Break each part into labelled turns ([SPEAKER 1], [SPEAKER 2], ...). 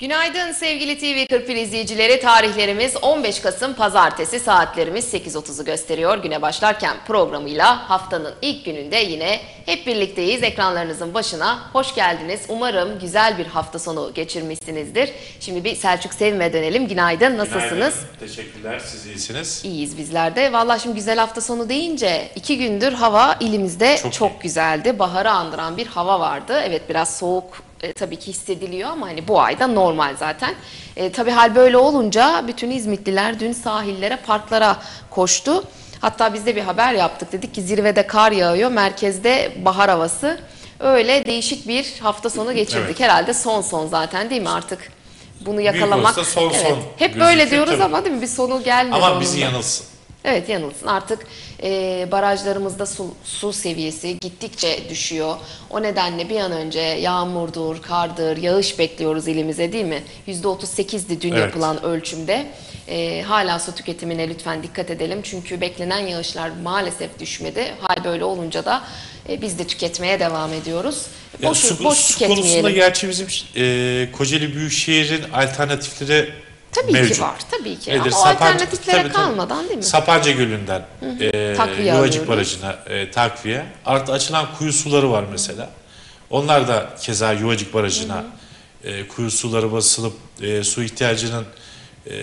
[SPEAKER 1] Günaydın sevgili TV41 izleyicileri. Tarihlerimiz 15 Kasım Pazartesi saatlerimiz 8.30'u gösteriyor. Güne başlarken programıyla haftanın ilk gününde yine hep birlikteyiz. Ekranlarınızın başına hoş geldiniz. Umarım güzel bir hafta sonu geçirmişsinizdir. Şimdi bir Selçuk Sevim'e dönelim. Günaydın, nasılsınız?
[SPEAKER 2] Günaydın. Teşekkürler. Siz iyisiniz.
[SPEAKER 1] İyiyiz bizler de. Valla şimdi güzel hafta sonu deyince iki gündür hava ilimizde çok,
[SPEAKER 2] Çok iyi.
[SPEAKER 1] güzeldi. Baharı andıran bir hava vardı. Evet biraz soğuk e, tabii ki hissediliyor ama hani bu ayda normal zaten. E, tabii hal böyle olunca bütün İzmitliler dün sahillere, parklara koştu. Hatta biz de bir haber yaptık. Dedik ki zirvede kar yağıyor, merkezde bahar havası. Öyle değişik bir hafta sonu geçirdik.
[SPEAKER 2] Evet.
[SPEAKER 1] Herhalde son son zaten değil mi artık? Bunu yakalamak.
[SPEAKER 2] son
[SPEAKER 1] evet.
[SPEAKER 2] son
[SPEAKER 1] Hep böyle diyoruz
[SPEAKER 2] tabii.
[SPEAKER 1] ama değil mi? Bir sonu gelmiyor.
[SPEAKER 2] Ama bizi yanılsın.
[SPEAKER 1] Evet yanılsın. Artık e, barajlarımızda su, su seviyesi gittikçe düşüyor. O nedenle bir an önce yağmurdur, kardır, yağış bekliyoruz ilimize değil mi? %38'di dün
[SPEAKER 2] Evet.
[SPEAKER 1] yapılan ölçümde. E, hala su tüketimine lütfen dikkat edelim. Çünkü beklenen yağışlar maalesef düşmedi. Hal böyle olunca da e, biz de tüketmeye devam ediyoruz.
[SPEAKER 2] Ya
[SPEAKER 1] Boş,
[SPEAKER 2] su,
[SPEAKER 1] boş
[SPEAKER 2] su konusunda
[SPEAKER 1] tüketmeyelim.
[SPEAKER 2] gerçi bizim e, Kocaeli Büyükşehir'in alternatifleri
[SPEAKER 1] Tabii
[SPEAKER 2] mevcut.
[SPEAKER 1] ki var. Tabii ki.
[SPEAKER 2] Nedir?
[SPEAKER 1] Ama o
[SPEAKER 2] Sapanca-
[SPEAKER 1] alternatiflere
[SPEAKER 2] tabii, tabii.
[SPEAKER 1] kalmadan değil mi?
[SPEAKER 2] Sapanca Gölü'nden e,
[SPEAKER 1] Takviye
[SPEAKER 2] Yuvacık. Barajı'na e, takviye. Artı açılan kuyu suları var mesela. Onlar da keza Yuvacık Barajı'na e, kuyu suları basılıp e, su ihtiyacının e,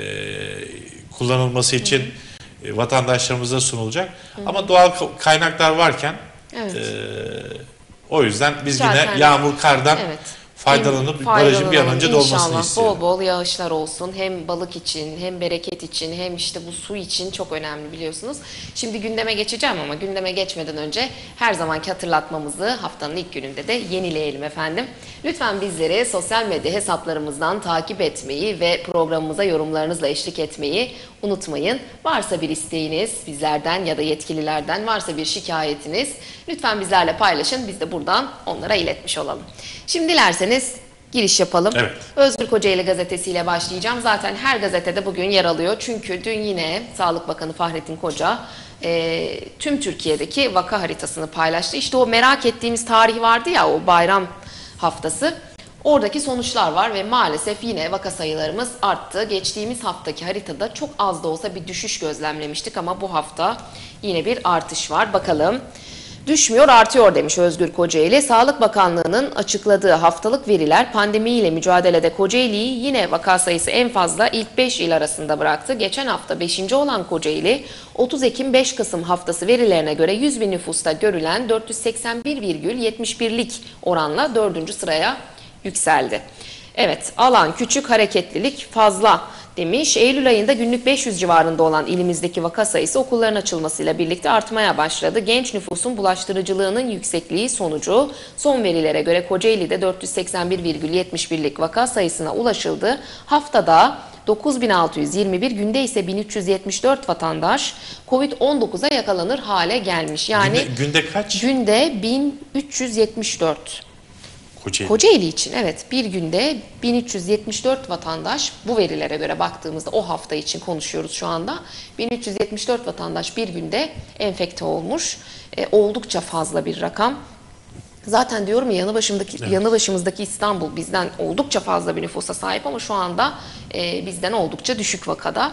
[SPEAKER 2] kullanılması için e, vatandaşlarımıza sunulacak. Ama doğal ka- kaynaklar varken
[SPEAKER 1] Evet.
[SPEAKER 2] e, o yüzden biz
[SPEAKER 1] Zaten-
[SPEAKER 2] yine yağmur kardan
[SPEAKER 1] Evet.
[SPEAKER 2] Faydalanıp barajın bir an önce dolmasını
[SPEAKER 1] İnşallah
[SPEAKER 2] istiyorum.
[SPEAKER 1] bol bol yağışlar olsun. Hem balık için, hem bereket için, hem işte bu su için çok önemli biliyorsunuz. Şimdi gündeme geçeceğim ama gündeme geçmeden önce her zamanki hatırlatmamızı haftanın ilk gününde de yenileyelim efendim. Lütfen bizleri sosyal medya hesaplarımızdan takip etmeyi ve programımıza yorumlarınızla eşlik etmeyi unutmayın. Varsa bir isteğiniz bizlerden ya da yetkililerden varsa bir şikayetiniz lütfen bizlerle paylaşın. Biz de buradan onlara iletmiş olalım. Şimdi dilerseniz giriş yapalım.
[SPEAKER 2] Evet.
[SPEAKER 1] Özgür Kocaeli gazetesiyle başlayacağım. Zaten her gazetede bugün yer alıyor. Çünkü dün yine Sağlık Bakanı Fahrettin Koca e, tüm Türkiye'deki vaka haritasını paylaştı. İşte o merak ettiğimiz tarih vardı ya o bayram haftası. Oradaki sonuçlar var ve maalesef yine vaka sayılarımız arttı. Geçtiğimiz haftaki haritada çok az da olsa bir düşüş gözlemlemiştik ama bu hafta yine bir artış var. Bakalım. Düşmüyor artıyor demiş Özgür Kocaeli. Sağlık Bakanlığı'nın açıkladığı haftalık veriler pandemiyle mücadelede Kocaeli'yi yine vaka sayısı en fazla ilk 5 il arasında bıraktı. Geçen hafta 5. olan Kocaeli 30 Ekim 5 Kasım haftası verilerine göre 100 bin nüfusta görülen 481,71'lik oranla 4. sıraya yükseldi. Evet alan küçük hareketlilik fazla demiş. Eylül ayında günlük 500 civarında olan ilimizdeki vaka sayısı okulların açılmasıyla birlikte artmaya başladı. Genç nüfusun bulaştırıcılığının yüksekliği sonucu son verilere göre Kocaeli'de 481,71'lik vaka sayısına ulaşıldı. Haftada 9621 günde ise 1374 vatandaş Covid-19'a yakalanır hale gelmiş. Yani
[SPEAKER 2] günde, günde kaç?
[SPEAKER 1] günde 1374.
[SPEAKER 2] Kocaeli.
[SPEAKER 1] Kocaeli için evet bir günde 1374 vatandaş bu verilere göre baktığımızda o hafta için konuşuyoruz şu anda. 1374 vatandaş bir günde enfekte olmuş. E, oldukça fazla bir rakam. Zaten diyorum ya yanı başımdaki yanı başımızdaki İstanbul bizden oldukça fazla bir nüfusa sahip ama şu anda e, bizden oldukça düşük vakada.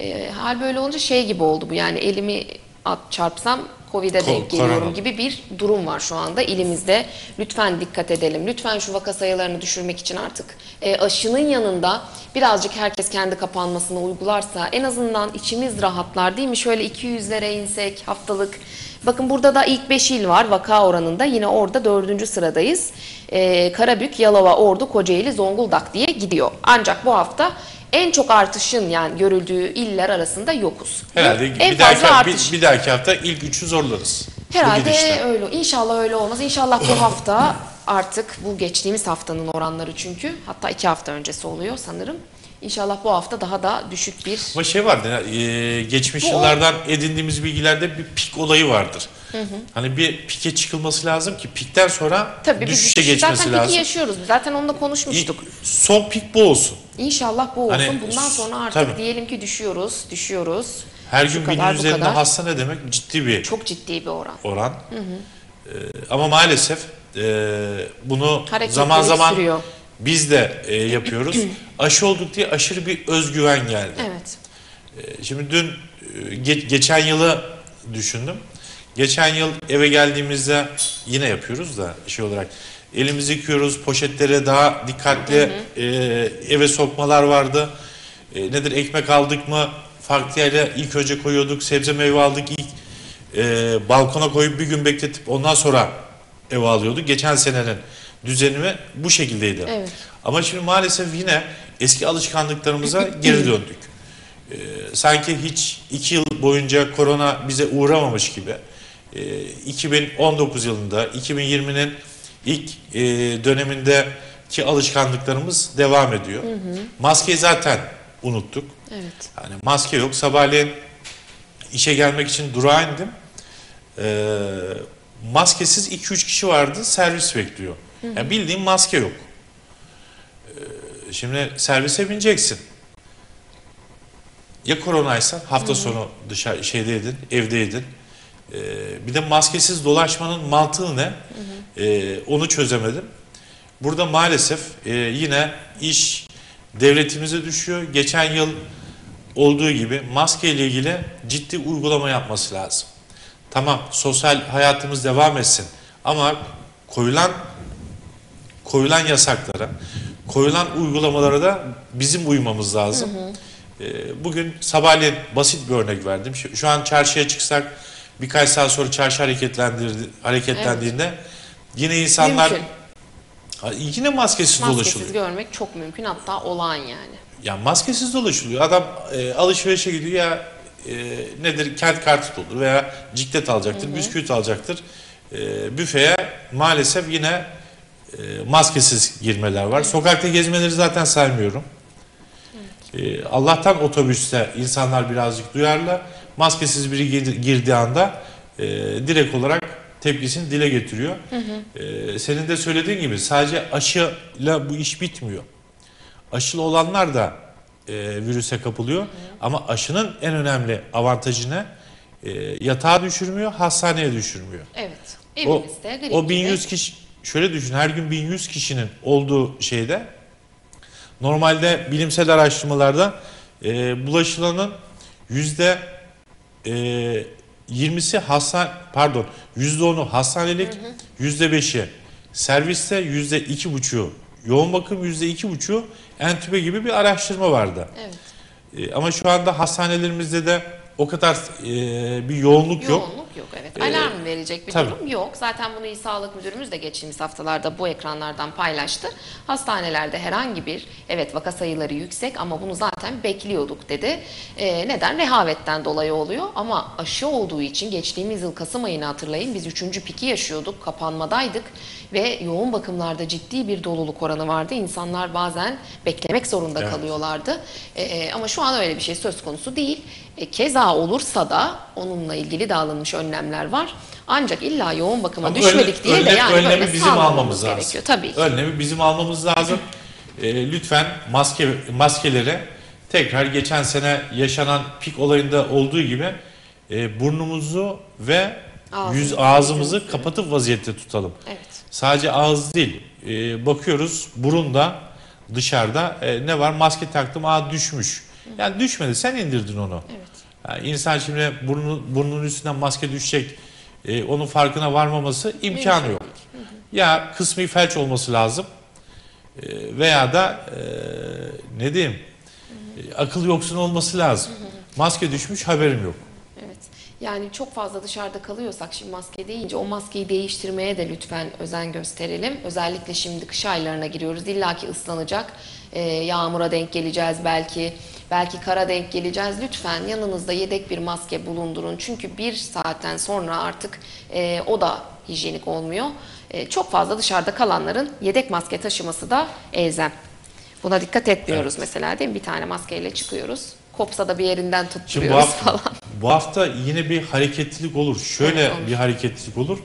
[SPEAKER 1] E, hal böyle olunca şey gibi oldu bu yani elimi at çarpsam Covid'e denk geliyorum gibi bir durum var şu anda ilimizde. Lütfen dikkat edelim. Lütfen şu vaka sayılarını düşürmek için artık e, aşının yanında birazcık herkes kendi kapanmasını uygularsa en azından içimiz rahatlar değil mi? Şöyle 200'lere insek haftalık. Bakın burada da ilk 5 il var vaka oranında. Yine orada 4. sıradayız. E, Karabük, Yalova, Ordu, Kocaeli, Zonguldak diye gidiyor. Ancak bu hafta en çok artışın yani görüldüğü iller arasında yokuz.
[SPEAKER 2] Herhalde
[SPEAKER 1] en
[SPEAKER 2] bir
[SPEAKER 1] fazla
[SPEAKER 2] dahaki,
[SPEAKER 1] artış.
[SPEAKER 2] bir, bir dahaki hafta ilk üçü zorlarız.
[SPEAKER 1] Herhalde öyle. İnşallah öyle olmaz. İnşallah bu hafta artık bu geçtiğimiz haftanın oranları çünkü hatta iki hafta öncesi oluyor sanırım. İnşallah bu hafta daha da düşük bir
[SPEAKER 2] Ama şey vardı, e, geçmiş
[SPEAKER 1] Bu o-
[SPEAKER 2] yıllardan edindiğimiz bilgilerde bir pik olayı vardır. Hani bir pike çıkılması lazım ki pikten sonra
[SPEAKER 1] tabii
[SPEAKER 2] düşüşe
[SPEAKER 1] düşüş.
[SPEAKER 2] geçmesi
[SPEAKER 1] Zaten
[SPEAKER 2] lazım.
[SPEAKER 1] peki yaşıyoruz. Zaten
[SPEAKER 2] İ-
[SPEAKER 1] konuşmuştuk.
[SPEAKER 2] Son pik bu olsun.
[SPEAKER 1] İnşallah bu olsun.
[SPEAKER 2] Hani
[SPEAKER 1] Bundan sonra artık
[SPEAKER 2] tabii.
[SPEAKER 1] diyelim ki düşüyoruz, düşüyoruz.
[SPEAKER 2] Her
[SPEAKER 1] Şu
[SPEAKER 2] gün
[SPEAKER 1] kadar,
[SPEAKER 2] binin üzerinde
[SPEAKER 1] kadar.
[SPEAKER 2] hasta ne demek? Ciddi bir
[SPEAKER 1] Çok ciddi bir oran.
[SPEAKER 2] oran. Ee, ama maalesef e, bunu
[SPEAKER 1] Hareketlilik
[SPEAKER 2] zaman zaman
[SPEAKER 1] sürüyor.
[SPEAKER 2] Biz de e, yapıyoruz. Aşı olduk diye aşırı bir özgüven geldi.
[SPEAKER 1] Evet.
[SPEAKER 2] E, Şimdi dün e, ge- geçen yılı düşündüm. Geçen yıl eve geldiğimizde yine yapıyoruz da şey olarak elimizi yıkıyoruz, poşetlere daha dikkatli e, eve sokmalar vardı. E, nedir ekmek aldık mı farklı yere ilk önce koyuyorduk, sebze meyve aldık ilk e, balkona koyup bir gün bekletip ondan sonra eve alıyorduk. Geçen senenin düzenimi bu şekildeydi.
[SPEAKER 1] Evet.
[SPEAKER 2] Ama şimdi maalesef yine eski alışkanlıklarımıza geri döndük. Ee, sanki hiç iki yıl boyunca korona bize uğramamış gibi. Ee, 2019 yılında, 2020'nin ilk e, dönemindeki alışkanlıklarımız devam ediyor. Maskeyi zaten unuttuk.
[SPEAKER 1] Evet.
[SPEAKER 2] Yani maske yok. Sabahleyin işe gelmek için durağa indim. Ee, maskesiz 2-3 kişi vardı. Servis bekliyor. Yani bildiğin maske yok. Ee, şimdi servise bineceksin. Ya koronaysa hafta sonu dışarı şeydeydin, evdeydin. Ee, bir de maskesiz dolaşmanın mantığı ne? Ee, onu çözemedim. Burada maalesef e, yine iş devletimize düşüyor. Geçen yıl olduğu gibi maske ile ilgili ciddi uygulama yapması lazım. Tamam sosyal hayatımız devam etsin ama koyulan koyulan yasaklara, koyulan uygulamalara da bizim uymamız lazım. Ee, Bugün sabahleyin basit bir örnek verdim. Şu, şu an çarşıya çıksak birkaç saat sonra çarşı hareketlendiğinde yine insanlar
[SPEAKER 1] Mümkün.
[SPEAKER 2] Yine maskesiz,
[SPEAKER 1] Maskesiz
[SPEAKER 2] dolaşılıyor.
[SPEAKER 1] görmek çok mümkün hatta olağan yani.
[SPEAKER 2] Ya maskesiz dolaşılıyor. Adam e, alışverişe gidiyor ya e, nedir kent kartı olur veya ciklet alacaktır, bisküvit alacaktır. E, büfeye maalesef yine e, maskesiz girmeler var. Sokakta gezmeleri zaten saymıyorum. E, Allah'tan otobüste insanlar birazcık duyarlı. Maskesiz biri gir- girdiği anda e, direkt olarak tepkisini dile getiriyor. E, senin de söylediğin gibi sadece aşıyla bu iş bitmiyor. Aşılı olanlar da e, virüse kapılıyor. Ama aşının en önemli avantajı ne? E, yatağa düşürmüyor, hastaneye düşürmüyor.
[SPEAKER 1] Evet.
[SPEAKER 2] O,
[SPEAKER 1] Evinizde grip
[SPEAKER 2] o
[SPEAKER 1] gibi.
[SPEAKER 2] 1100 kişi şöyle düşün her gün 1100 kişinin olduğu şeyde normalde bilimsel araştırmalarda e, bulaşılanın yüzde e, 20'si hastan pardon yüzde 10'u hastanelik yüzde 5'i serviste yüzde iki buçuğu yoğun bakım yüzde iki buçuğu entübe gibi bir araştırma vardı.
[SPEAKER 1] Evet.
[SPEAKER 2] E, ama şu anda hastanelerimizde de o kadar e, bir yoğunluk.
[SPEAKER 1] Yoğunluk yok evet. Alarm verecek bir
[SPEAKER 2] tabii.
[SPEAKER 1] durum yok. Zaten bunu İl Sağlık Müdürümüz de geçtiğimiz haftalarda bu ekranlardan paylaştı. Hastanelerde herhangi bir evet vaka sayıları yüksek ama bunu zaten bekliyorduk dedi. Ee, neden? Rehavetten dolayı oluyor ama aşı olduğu için geçtiğimiz yıl Kasım ayını hatırlayın biz 3. piki yaşıyorduk, kapanmadaydık ve yoğun bakımlarda ciddi bir doluluk oranı vardı. İnsanlar bazen beklemek zorunda
[SPEAKER 2] Evet.
[SPEAKER 1] kalıyorlardı. Ee, ama şu an öyle bir şey söz konusu değil. E, keza olursa da onunla ilgili de alınmış önlemler var. Ancak illa yoğun bakıma
[SPEAKER 2] Ama
[SPEAKER 1] düşmedik
[SPEAKER 2] önle-
[SPEAKER 1] diye de
[SPEAKER 2] önle-
[SPEAKER 1] yani
[SPEAKER 2] önlemi
[SPEAKER 1] böyle
[SPEAKER 2] bizim almamız lazım.
[SPEAKER 1] gerekiyor. Tabii ki.
[SPEAKER 2] Önlemi bizim almamız lazım. E, lütfen maske maskeleri tekrar geçen sene yaşanan pik olayında olduğu gibi e, burnumuzu ve
[SPEAKER 1] Ağzımızı,
[SPEAKER 2] yüz ağzımızı
[SPEAKER 1] yüzümüzü.
[SPEAKER 2] kapatıp vaziyette tutalım.
[SPEAKER 1] Evet.
[SPEAKER 2] Sadece ağız değil. E, bakıyoruz burunda dışarıda e, ne var? Maske taktım aa düşmüş. Yani düşmedi. Sen indirdin onu.
[SPEAKER 1] Evet.
[SPEAKER 2] Yani insan şimdi burnu, burnunun üstünden maske düşecek. e, onun farkına varmaması imkanı
[SPEAKER 1] Mümkün
[SPEAKER 2] yok. Ya kısmi felç olması lazım e, veya da e, ne diyeyim e, akıl yoksun olması lazım. Maske düşmüş haberim yok.
[SPEAKER 1] Evet. Yani çok fazla dışarıda kalıyorsak şimdi maske deyince o maskeyi değiştirmeye de lütfen özen gösterelim. Özellikle şimdi kış aylarına giriyoruz. İlla ki ıslanacak. Ee, yağmura denk geleceğiz belki. Belki kara denk geleceğiz. Lütfen yanınızda yedek bir maske bulundurun. Çünkü bir saatten sonra artık e, o da hijyenik olmuyor. E, çok fazla dışarıda kalanların yedek maske taşıması da elzem. Buna dikkat etmiyoruz mesela değil mi? Bir tane maskeyle çıkıyoruz. Kopsa da bir yerinden
[SPEAKER 2] Şimdi bu
[SPEAKER 1] tutturuyoruz
[SPEAKER 2] hafta,
[SPEAKER 1] falan.
[SPEAKER 2] bu hafta yine bir hareketlilik olur. Şöyle
[SPEAKER 1] Evet, olur.
[SPEAKER 2] bir hareketlilik olur.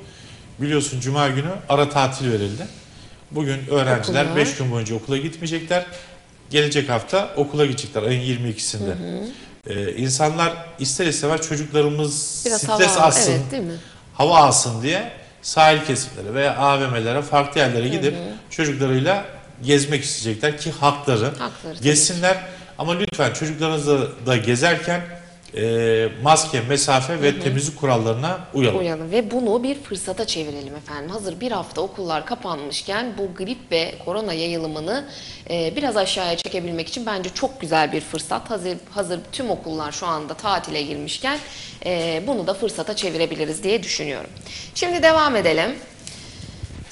[SPEAKER 2] Biliyorsun Cuma günü ara tatil verildi. Bugün öğrenciler
[SPEAKER 1] Okullar.
[SPEAKER 2] 5 gün boyunca okula gitmeyecekler. Gelecek hafta okula gidecekler ayın 22'sinde. Ee, insanlar ister istemez çocuklarımız
[SPEAKER 1] Biraz
[SPEAKER 2] stres
[SPEAKER 1] hava,
[SPEAKER 2] alsın,
[SPEAKER 1] evet değil mi?
[SPEAKER 2] hava alsın diye sahil kesimlere veya AVM'lere farklı yerlere gidip çocuklarıyla gezmek isteyecekler ki hakları.
[SPEAKER 1] Hakları tabii
[SPEAKER 2] Gezsinler ama lütfen çocuklarınızla da gezerken e, maske, mesafe ve temizlik kurallarına uyalım.
[SPEAKER 1] Uyalım ve bunu bir fırsata çevirelim efendim. Hazır bir hafta okullar kapanmışken bu grip ve korona yayılımını e, biraz aşağıya çekebilmek için bence çok güzel bir fırsat. Hazır, hazır tüm okullar şu anda tatile girmişken e, bunu da fırsata çevirebiliriz diye düşünüyorum. Şimdi devam edelim.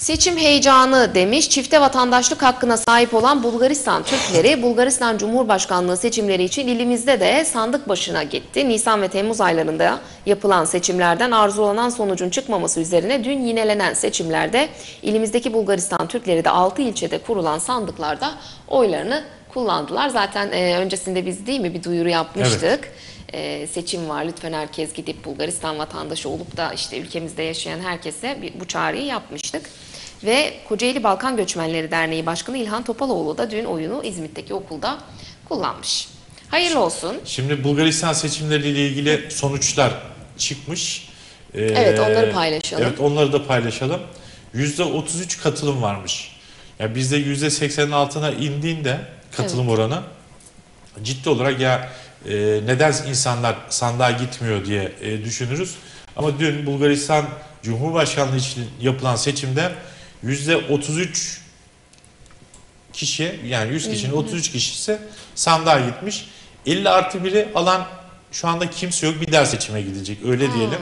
[SPEAKER 1] Seçim heyecanı demiş. Çifte vatandaşlık hakkına sahip olan Bulgaristan Türkleri Bulgaristan Cumhurbaşkanlığı seçimleri için ilimizde de sandık başına gitti. Nisan ve Temmuz aylarında yapılan seçimlerden arzulanan sonucun çıkmaması üzerine dün yinelenen seçimlerde ilimizdeki Bulgaristan Türkleri de 6 ilçede kurulan sandıklarda oylarını kullandılar. Zaten e, öncesinde biz değil mi bir duyuru yapmıştık. E, seçim var lütfen herkes gidip Bulgaristan vatandaşı olup da işte ülkemizde yaşayan herkese bir, bu çağrıyı yapmıştık. Ve Kocaeli Balkan Göçmenleri Derneği Başkanı İlhan Topaloğlu da dün oyunu İzmit'teki okulda kullanmış. Hayırlı olsun.
[SPEAKER 2] Şimdi Bulgaristan seçimleriyle ilgili sonuçlar çıkmış. Ee,
[SPEAKER 1] Evet, onları paylaşalım.
[SPEAKER 2] Evet onları da paylaşalım. %33 katılım varmış. Ya bizde %80'in altına indiğinde katılım oranı ciddi olarak ya e, neden insanlar sandığa gitmiyor diye e, düşünürüz. Ama dün Bulgaristan Cumhurbaşkanlığı için yapılan seçimde %33 kişi yani 100 kişinin 33 kişisi sandığa gitmiş. 50 artı 1'i alan şu anda kimse yok bir daha seçime gidecek öyle diyelim.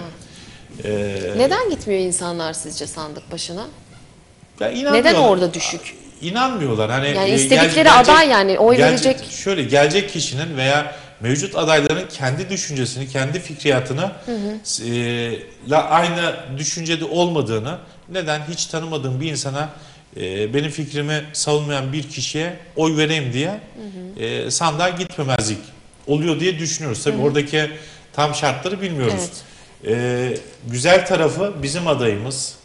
[SPEAKER 2] Ee,
[SPEAKER 1] Neden gitmiyor insanlar sizce sandık başına?
[SPEAKER 2] ya.
[SPEAKER 1] Neden orada düşük?
[SPEAKER 2] İnanmıyorlar. Hani
[SPEAKER 1] Yani
[SPEAKER 2] e,
[SPEAKER 1] istedikleri
[SPEAKER 2] gel-
[SPEAKER 1] aday yani oy
[SPEAKER 2] gelecek-
[SPEAKER 1] verecek.
[SPEAKER 2] Şöyle gelecek kişinin veya mevcut adayların kendi düşüncesini, kendi fikriyatını e, la aynı düşüncede olmadığını, neden hiç tanımadığım bir insana e, benim fikrimi savunmayan bir kişiye oy vereyim diye e, sandığa gitmemezlik oluyor diye düşünüyoruz. Tabii oradaki tam şartları bilmiyoruz. E, güzel tarafı bizim adayımız.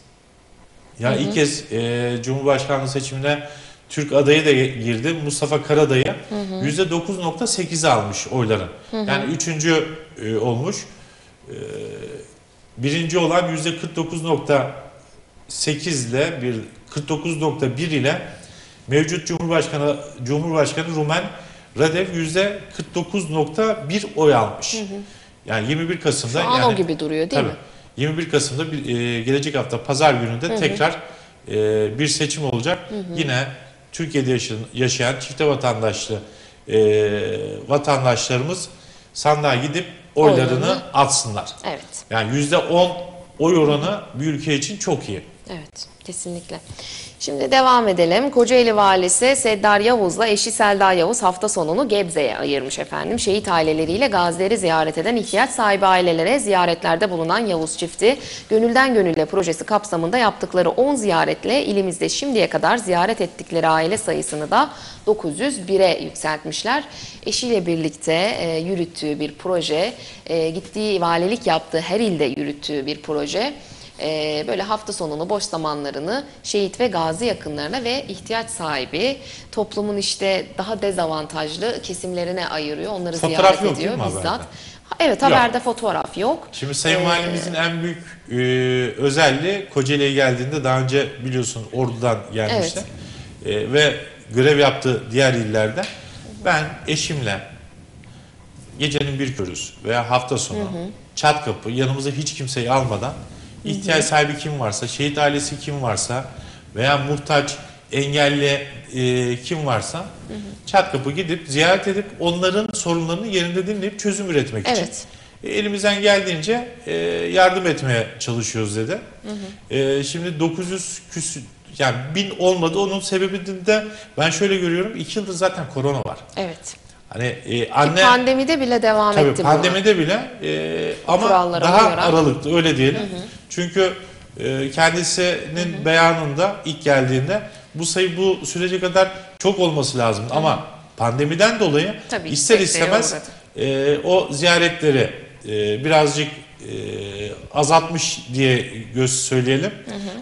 [SPEAKER 2] Ya ilk kez e, Cumhurbaşkanlığı seçimine Türk adayı da girdi. Mustafa Karadayı %9.8 almış oyların. Yani üçüncü e, olmuş. E, birinci olan %49.8 ile bir 49.1 ile mevcut Cumhurbaşkanı Cumhurbaşkanı Rumen Radev %49.1 oy almış. Yani 21 Kasım'da
[SPEAKER 1] Şu an
[SPEAKER 2] yani
[SPEAKER 1] o gibi duruyor değil
[SPEAKER 2] Tabii.
[SPEAKER 1] mi?
[SPEAKER 2] 21 Kasım'da bir, e, gelecek hafta pazar gününde tekrar e, bir seçim olacak. Yine Türkiye'de yaşayan, yaşayan çifte vatandaşlı e, vatandaşlarımız sandığa gidip oylarını
[SPEAKER 1] Oylarını.
[SPEAKER 2] atsınlar.
[SPEAKER 1] Evet.
[SPEAKER 2] Yani %10 oy oranı bir ülke için çok iyi.
[SPEAKER 1] Evet, kesinlikle. Şimdi devam edelim. Kocaeli Valisi Seddar Yavuz'la eşi Selda Yavuz hafta sonunu Gebze'ye ayırmış efendim. Şehit aileleriyle gazileri ziyaret eden ihtiyaç sahibi ailelere ziyaretlerde bulunan Yavuz çifti, Gönülden Gönülle projesi kapsamında yaptıkları 10 ziyaretle ilimizde şimdiye kadar ziyaret ettikleri aile sayısını da 901'e yükseltmişler. Eşiyle birlikte e, yürüttüğü bir proje, e, gittiği valilik yaptığı her ilde yürüttüğü bir proje. Ee, böyle hafta sonunu boş zamanlarını şehit ve gazi yakınlarına ve ihtiyaç sahibi toplumun işte daha dezavantajlı kesimlerine ayırıyor. Onları
[SPEAKER 2] Fotoğraf
[SPEAKER 1] ziyaret
[SPEAKER 2] yok değil
[SPEAKER 1] ediyor
[SPEAKER 2] mi
[SPEAKER 1] bizzat.
[SPEAKER 2] haberde?
[SPEAKER 1] Ha, Evet haberde fotoğraf yok.
[SPEAKER 2] Şimdi Sayın
[SPEAKER 1] Ee,
[SPEAKER 2] Valimizin en büyük e, özelliği Kocaeli'ye geldiğinde daha önce biliyorsun Ordu'dan gelmişti. E, ve görev yaptığı diğer illerde ben eşimle gecenin bir körüz veya hafta sonu çat kapı yanımıza hiç kimseyi almadan ihtiyaç sahibi kim varsa, şehit ailesi kim varsa veya muhtaç, engelli e, kim varsa çat kapı gidip ziyaret edip onların sorunlarını yerinde dinleyip çözüm üretmek için
[SPEAKER 1] Evet.
[SPEAKER 2] e, elimizden geldiğince e, yardım etmeye çalışıyoruz dedi. E, şimdi 900 küsür yani 1000 olmadı. Onun sebebini de ben şöyle görüyorum. 2 yıldır zaten korona var.
[SPEAKER 1] Evet.
[SPEAKER 2] Hani e,
[SPEAKER 1] Ki
[SPEAKER 2] anne
[SPEAKER 1] pandemide bile devam
[SPEAKER 2] tabii
[SPEAKER 1] etti bu.
[SPEAKER 2] pandemide bile e, ama
[SPEAKER 1] Kurallara
[SPEAKER 2] daha
[SPEAKER 1] uyarak.
[SPEAKER 2] aralıklı öyle diyelim. Çünkü e, kendisinin beyanında ilk geldiğinde bu sayı bu sürece kadar çok olması lazım. Ama pandemiden dolayı
[SPEAKER 1] Tabii,
[SPEAKER 2] ister istemez e, o ziyaretleri e, birazcık e, azaltmış diye göz söyleyelim.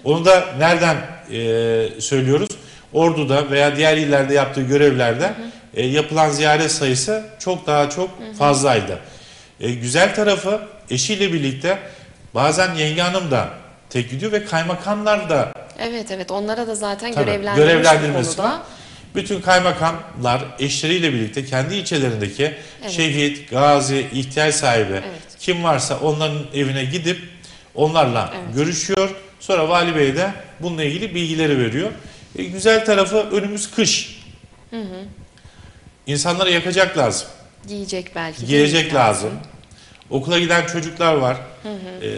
[SPEAKER 2] Onu da nereden e, söylüyoruz? Ordu'da veya diğer illerde yaptığı görevlerde e, yapılan ziyaret sayısı çok daha çok fazlaydı. E, güzel tarafı eşiyle birlikte bazen yenge hanım da tek gidiyor ve kaymakamlar da
[SPEAKER 1] Evet evet onlara da zaten
[SPEAKER 2] Tabii,
[SPEAKER 1] görevlendirilmiş konuda.
[SPEAKER 2] Bütün kaymakamlar eşleriyle birlikte kendi ilçelerindeki şehit, gazi, ihtiyaç sahibi
[SPEAKER 1] Evet.
[SPEAKER 2] kim varsa onların evine gidip onlarla görüşüyor. Sonra vali bey de bununla ilgili bilgileri veriyor. E, güzel tarafı önümüz kış. İnsanlara yakacak lazım.
[SPEAKER 1] Giyecek belki.
[SPEAKER 2] Giyecek
[SPEAKER 1] giyecek
[SPEAKER 2] lazım. Okula giden çocuklar var. Ee,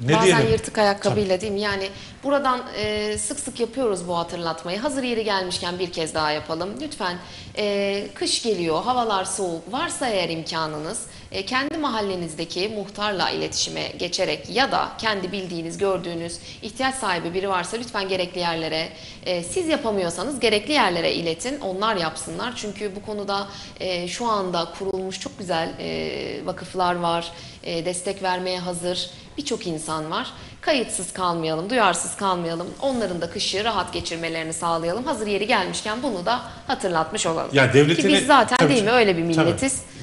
[SPEAKER 2] ne
[SPEAKER 1] Bazen
[SPEAKER 2] diyelim?
[SPEAKER 1] yırtık ayakkabıyla değil mi? Yani buradan e, sık sık yapıyoruz bu hatırlatmayı. Hazır yeri gelmişken bir kez daha yapalım. Lütfen e, kış geliyor, havalar soğuk. Varsa eğer imkanınız e, kendi mahallenizdeki muhtarla iletişime geçerek ya da kendi bildiğiniz, gördüğünüz ihtiyaç sahibi biri varsa lütfen gerekli yerlere, e, siz yapamıyorsanız gerekli yerlere iletin. Onlar yapsınlar. Çünkü bu konuda e, şu anda kurulmuş çok güzel e, vakıflar var. E, destek vermeye hazır birçok insan var. Kayıtsız kalmayalım, duyarsız kalmayalım. Onların da kışı rahat geçirmelerini sağlayalım. Hazır yeri gelmişken bunu da hatırlatmış olalım.
[SPEAKER 2] Ya devletin
[SPEAKER 1] Ki biz zaten
[SPEAKER 2] Tabii
[SPEAKER 1] değil mi öyle bir
[SPEAKER 2] Tabii.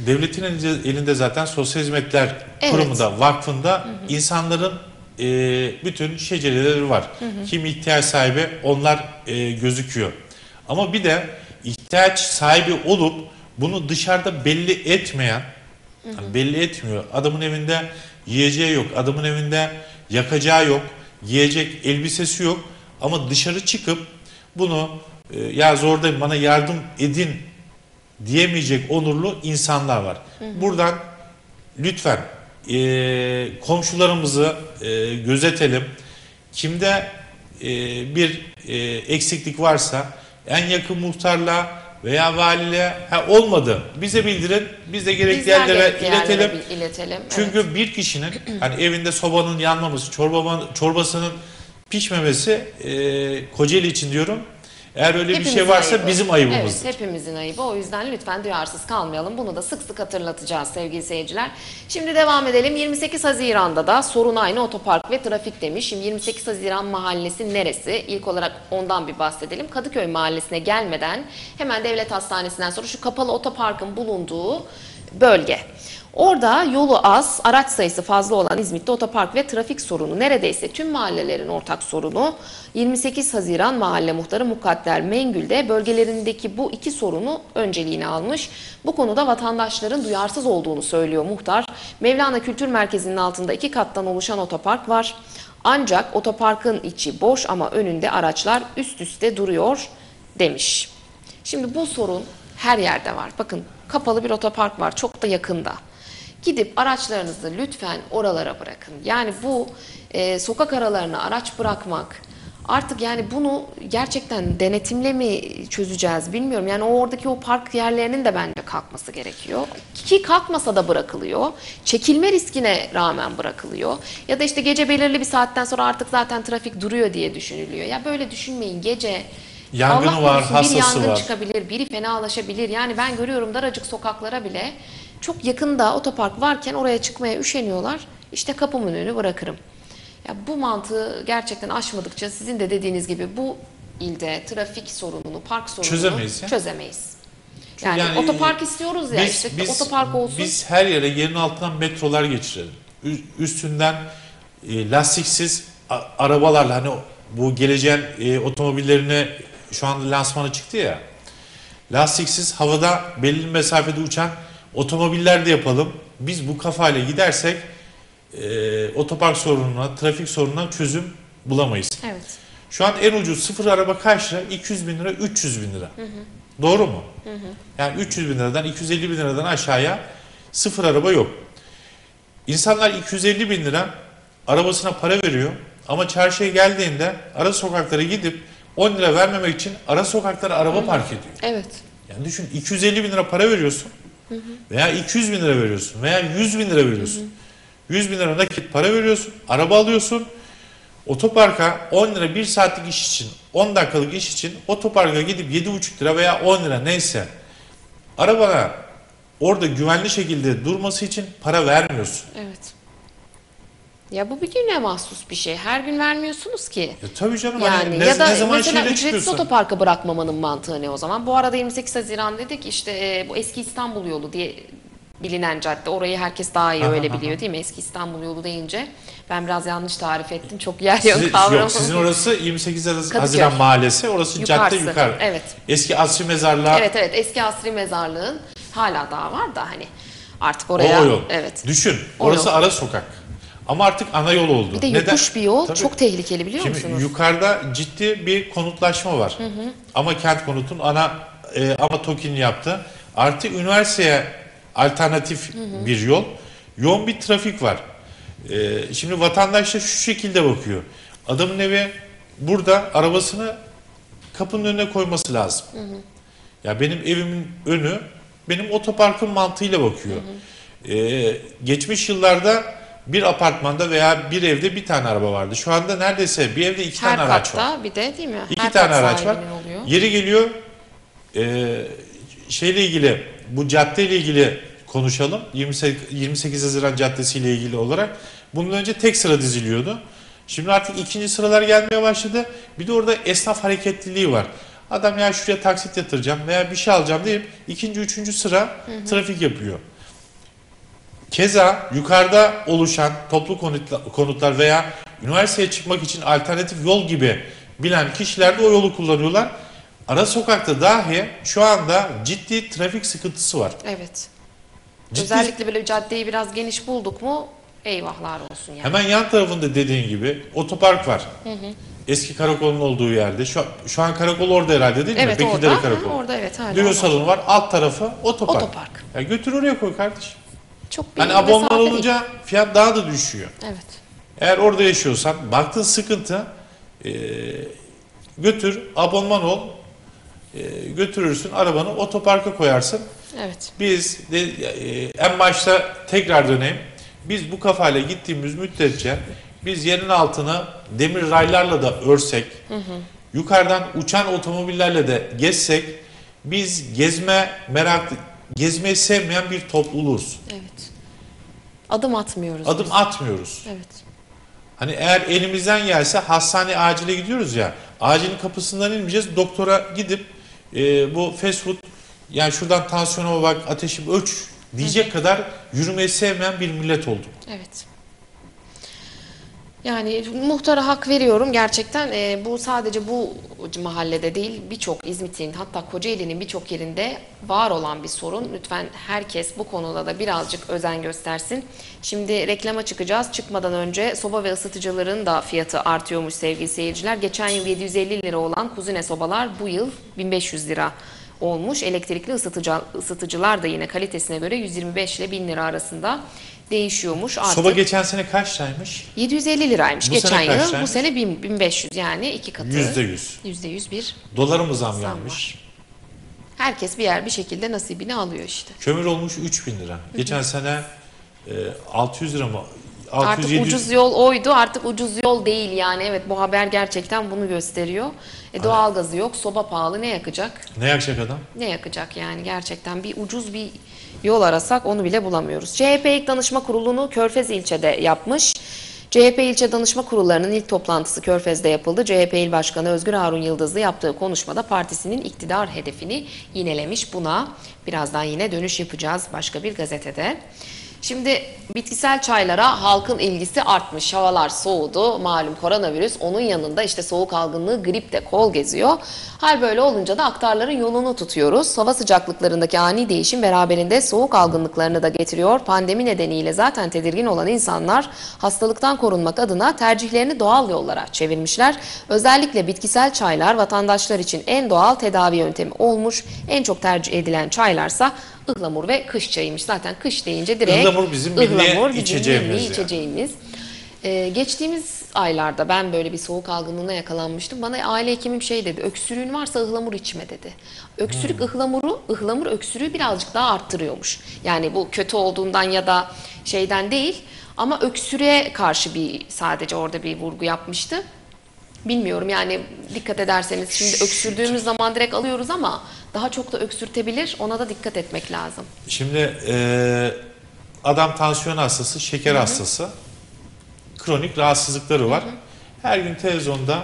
[SPEAKER 2] Devletin elinde, zaten sosyal hizmetler
[SPEAKER 1] Evet.
[SPEAKER 2] kurumunda, vakfında insanların e, bütün şecereleri var. Kim ihtiyaç sahibi onlar e, gözüküyor. Ama bir de ihtiyaç sahibi olup bunu dışarıda belli etmeyen, hani belli etmiyor. Adamın evinde yiyeceği yok, adamın evinde yakacağı yok, giyecek elbisesi yok. Ama dışarı çıkıp bunu e, ya zordayım bana yardım edin diyemeyecek onurlu insanlar var. Buradan lütfen e, komşularımızı e, gözetelim. Kimde e, bir e, eksiklik varsa en yakın muhtarla veya valiyle ha, olmadı bize bildirin biz de gerekli
[SPEAKER 1] Bizler
[SPEAKER 2] yerlere iletelim.
[SPEAKER 1] iletelim. Evet.
[SPEAKER 2] Çünkü bir kişinin hani evinde sobanın yanmaması, çorba, çorbasının pişmemesi e, Kocaeli için diyorum. Eğer öyle bir şey
[SPEAKER 1] Hepimizin
[SPEAKER 2] varsa
[SPEAKER 1] ayıbı.
[SPEAKER 2] bizim ayıbımızdır.
[SPEAKER 1] Evet hepimizin ayıbı. O yüzden lütfen duyarsız kalmayalım. Bunu da sık sık hatırlatacağız sevgili seyirciler. Şimdi devam edelim. 28 Haziran'da da sorun aynı otopark ve trafik demiş. Şimdi 28 Haziran mahallesi neresi? İlk olarak ondan bir bahsedelim. Kadıköy mahallesine gelmeden hemen devlet hastanesinden sonra şu kapalı otoparkın bulunduğu bölge. Orada yolu az, araç sayısı fazla olan İzmit'te otopark ve trafik sorunu neredeyse tüm mahallelerin ortak sorunu. 28 Haziran Mahalle Muhtarı Mukadder Mengül de bölgelerindeki bu iki sorunu önceliğine almış. Bu konuda vatandaşların duyarsız olduğunu söylüyor muhtar. Mevlana Kültür Merkezi'nin altında iki kattan oluşan otopark var. Ancak otoparkın içi boş ama önünde araçlar üst üste duruyor demiş. Şimdi bu sorun her yerde var. Bakın kapalı bir otopark var çok da yakında. Gidip araçlarınızı lütfen oralara bırakın. Yani bu e, sokak aralarına araç bırakmak artık yani bunu gerçekten denetimle mi çözeceğiz bilmiyorum. Yani o oradaki o park yerlerinin de bence kalkması gerekiyor. Ki kalkmasa da bırakılıyor. Çekilme riskine rağmen bırakılıyor. Ya da işte gece belirli bir saatten sonra artık zaten trafik duruyor diye düşünülüyor. Ya böyle düşünmeyin gece
[SPEAKER 2] Yangını
[SPEAKER 1] Allah
[SPEAKER 2] var,
[SPEAKER 1] korusun, bir yangın
[SPEAKER 2] var.
[SPEAKER 1] çıkabilir, biri fenalaşabilir. Yani ben görüyorum daracık sokaklara bile çok yakında otopark varken oraya çıkmaya üşeniyorlar. İşte kapımın önünü bırakırım. Ya bu mantığı gerçekten aşmadıkça sizin de dediğiniz gibi bu ilde trafik sorununu, park sorununu
[SPEAKER 2] Çözemeyiz ya.
[SPEAKER 1] çözemeyiz. Yani,
[SPEAKER 2] yani
[SPEAKER 1] otopark istiyoruz ya işte otopark olsun.
[SPEAKER 2] Biz her yere yerin altından metrolar geçirelim. Üstünden e, lastiksiz arabalarla hani bu geleceğin e, otomobillerine şu anda lansmanı çıktı ya. Lastiksiz havada belli mesafede uçan otomobiller de yapalım. Biz bu kafayla gidersek e, otopark sorununa, trafik sorununa çözüm bulamayız.
[SPEAKER 1] Evet.
[SPEAKER 2] Şu an en ucuz sıfır araba kaç lira? 200 bin lira, 300 bin lira. Doğru mu? Yani 300 bin liradan 250 bin liradan aşağıya sıfır araba yok. İnsanlar 250 bin lira arabasına para veriyor ama çarşıya geldiğinde ara sokaklara gidip 10 lira vermemek için ara sokaklara araba park ediyor.
[SPEAKER 1] Evet.
[SPEAKER 2] Yani düşün 250 bin lira para veriyorsun veya 200 bin lira veriyorsun veya 100 bin lira veriyorsun. 100 bin lira nakit para veriyorsun, araba alıyorsun. Otoparka 10 lira 1 saatlik iş için, 10 dakikalık iş için otoparka gidip 7,5 lira veya 10 lira neyse arabana orada güvenli şekilde durması için para vermiyorsun.
[SPEAKER 1] Evet. Ya bu bir güne mahsus bir şey. Her gün vermiyorsunuz ki.
[SPEAKER 2] Ya tabii canım
[SPEAKER 1] Yani
[SPEAKER 2] hani ne,
[SPEAKER 1] ya da
[SPEAKER 2] ne zaman
[SPEAKER 1] mesela ücretsiz
[SPEAKER 2] çıkıyorsun?
[SPEAKER 1] otoparka bırakmamanın mantığı ne o zaman? Bu arada 28 Haziran dedik işte e, bu eski İstanbul yolu diye bilinen cadde. Orayı herkes daha iyi
[SPEAKER 2] Aha,
[SPEAKER 1] öyle
[SPEAKER 2] aha.
[SPEAKER 1] biliyor değil mi? Eski İstanbul yolu deyince ben biraz yanlış tarif ettim. Çok yer
[SPEAKER 2] Sizi-
[SPEAKER 1] yok kavramı.
[SPEAKER 2] yok sizin orası 28 Haziran-
[SPEAKER 1] Kadıköy.
[SPEAKER 2] Haziran Mahallesi. Orası cadde
[SPEAKER 1] Yukarısı,
[SPEAKER 2] yukarı.
[SPEAKER 1] evet.
[SPEAKER 2] Eski Asri Mezarlığa
[SPEAKER 1] Evet evet eski asri mezarlığın hala daha var da hani artık
[SPEAKER 2] o,
[SPEAKER 1] oraya
[SPEAKER 2] o yol.
[SPEAKER 1] evet.
[SPEAKER 2] Düşün.
[SPEAKER 1] O
[SPEAKER 2] orası
[SPEAKER 1] yol.
[SPEAKER 2] ara sokak. Ama artık ana yol oldu.
[SPEAKER 1] Bir de
[SPEAKER 2] Neden?
[SPEAKER 1] yokuş bir yol
[SPEAKER 2] Tabii.
[SPEAKER 1] çok tehlikeli biliyor
[SPEAKER 2] Şimdi
[SPEAKER 1] musunuz?
[SPEAKER 2] yukarıda ciddi bir konutlaşma var. Ama kent konutun ana e, ama TOKİ'nin yaptı. Artık üniversiteye alternatif bir yol. Yoğun bir trafik var. E, şimdi vatandaş da şu şekilde bakıyor. Adamın evi burada arabasını kapının önüne koyması lazım. Ya benim evimin önü benim otoparkın mantığıyla bakıyor. Ee, geçmiş yıllarda bir apartmanda veya bir evde bir tane araba vardı. Şu anda neredeyse bir evde iki
[SPEAKER 1] Her
[SPEAKER 2] tane araç var.
[SPEAKER 1] katta bir de değil mi?
[SPEAKER 2] İki
[SPEAKER 1] Her
[SPEAKER 2] tane araç var.
[SPEAKER 1] Oluyor.
[SPEAKER 2] Yeri geliyor e, şeyle ilgili bu caddeyle ilgili konuşalım. 28, 28 Haziran Caddesi ile ilgili olarak. Bundan önce tek sıra diziliyordu. Şimdi artık ikinci sıralar gelmeye başladı. Bir de orada esnaf hareketliliği var. Adam ya şuraya taksit yatıracağım veya bir şey alacağım deyip ikinci, üçüncü sıra trafik yapıyor. Keza yukarıda oluşan toplu konutla- konutlar veya üniversiteye çıkmak için alternatif yol gibi bilen kişiler de o yolu kullanıyorlar. Ara sokakta dahi şu anda ciddi trafik sıkıntısı var.
[SPEAKER 1] Evet.
[SPEAKER 2] Ciddi-
[SPEAKER 1] Özellikle böyle caddeyi biraz geniş bulduk mu eyvahlar olsun yani.
[SPEAKER 2] Hemen yan tarafında dediğin gibi otopark var. Eski karakolun olduğu yerde. Şu, şu an karakol orada herhalde değil mi?
[SPEAKER 1] Evet orada.
[SPEAKER 2] Karakolu.
[SPEAKER 1] Ha, orada evet
[SPEAKER 2] Düğün salonu var. Alt tarafı otopark.
[SPEAKER 1] Otopark.
[SPEAKER 2] Ya götür oraya koy kardeşim.
[SPEAKER 1] Çok bir
[SPEAKER 2] Hani abonman
[SPEAKER 1] mesafe değil.
[SPEAKER 2] olunca fiyat daha da düşüyor.
[SPEAKER 1] Evet.
[SPEAKER 2] Eğer orada yaşıyorsan baktın sıkıntı e, götür abonman ol e, götürürsün arabanı otoparka koyarsın.
[SPEAKER 1] Evet.
[SPEAKER 2] Biz de, e, en başta tekrar döneyim. Biz bu kafayla gittiğimiz müddetçe biz yerin altını demir raylarla da örsek, yukarıdan uçan otomobillerle de gezsek, biz gezme meraklı, gezmeyi sevmeyen bir topluluğuz.
[SPEAKER 1] Evet. Adım atmıyoruz.
[SPEAKER 2] Adım
[SPEAKER 1] biz.
[SPEAKER 2] atmıyoruz.
[SPEAKER 1] Evet.
[SPEAKER 2] Hani eğer elimizden gelse hastane acile gidiyoruz ya. Acilin kapısından inmeyeceğiz. Doktora gidip e, bu fast food yani şuradan tansiyonuma bak ateşim ölç diyecek kadar yürümeyi sevmeyen bir millet olduk.
[SPEAKER 1] Evet. Yani muhtara hak veriyorum gerçekten e, bu sadece bu mahallede değil birçok İzmit'in hatta Kocaeli'nin birçok yerinde var olan bir sorun. Lütfen herkes bu konuda da birazcık özen göstersin. Şimdi reklama çıkacağız. Çıkmadan önce soba ve ısıtıcıların da fiyatı artıyormuş sevgili seyirciler. Geçen yıl 750 lira olan kuzine sobalar bu yıl 1500 lira olmuş. Elektrikli ısıtıcı, ısıtıcılar da yine kalitesine göre 125 ile 1000 lira arasında değişiyormuş. Artık
[SPEAKER 2] Soba geçen sene kaç liraymış?
[SPEAKER 1] 750 liraymış
[SPEAKER 2] Bu
[SPEAKER 1] geçen yıl.
[SPEAKER 2] kaç
[SPEAKER 1] Bu
[SPEAKER 2] liraymış?
[SPEAKER 1] sene 1000, 1500 yani iki katı.
[SPEAKER 2] Yüzde yüz.
[SPEAKER 1] %100 bir
[SPEAKER 2] Dolara mı zam.
[SPEAKER 1] Herkes bir yer bir şekilde nasibini alıyor işte.
[SPEAKER 2] Kömür olmuş 3000 lira. Geçen sene e, 600 lira mı? 600
[SPEAKER 1] Artık
[SPEAKER 2] 700
[SPEAKER 1] ucuz yol oydu artık ucuz yol değil yani evet bu haber gerçekten bunu gösteriyor. E, doğalgazı yok soba pahalı ne yakacak?
[SPEAKER 2] Ne yakacak adam?
[SPEAKER 1] Ne yakacak yani gerçekten bir ucuz bir yol arasak onu bile bulamıyoruz. CHP İlk Danışma Kurulu'nu Körfez ilçede yapmış. CHP ilçe danışma kurullarının ilk toplantısı Körfez'de yapıldı. CHP İl Başkanı Özgür Harun Yıldızlı yaptığı konuşmada partisinin iktidar hedefini yinelemiş. Buna birazdan yine dönüş yapacağız başka bir gazetede. Şimdi bitkisel çaylara halkın ilgisi artmış. Havalar soğudu. Malum koronavirüs. Onun yanında işte soğuk algınlığı, grip de kol geziyor. Hal böyle olunca da aktarların yolunu tutuyoruz. Hava sıcaklıklarındaki ani değişim beraberinde soğuk algınlıklarını da getiriyor. Pandemi nedeniyle zaten tedirgin olan insanlar hastalıktan korunmak adına tercihlerini doğal yollara çevirmişler. Özellikle bitkisel çaylar vatandaşlar için en doğal tedavi yöntemi olmuş. En çok tercih edilen çaylarsa ıhlamur ve kış çayıymış. Zaten kış deyince direkt
[SPEAKER 2] Ihlamur bizim milli
[SPEAKER 1] ıhlamur bizim
[SPEAKER 2] içeceğimiz
[SPEAKER 1] milli
[SPEAKER 2] yani.
[SPEAKER 1] içeceğimiz. Ee, geçtiğimiz aylarda ben böyle bir soğuk algınlığına yakalanmıştım. Bana aile hekimim şey dedi. Öksürüğün varsa ıhlamur içme dedi. Öksürük ıhlamuru, ıhlamur öksürüğü birazcık daha arttırıyormuş. Yani bu kötü olduğundan ya da şeyden değil ama öksürüğe karşı bir sadece orada bir vurgu yapmıştı. Bilmiyorum yani dikkat ederseniz şimdi öksürdüğümüz zaman direkt alıyoruz ama daha çok da öksürtebilir. Ona da dikkat etmek lazım.
[SPEAKER 2] Şimdi e, adam tansiyon hastası, şeker hastası, kronik rahatsızlıkları var. Her gün televizyonda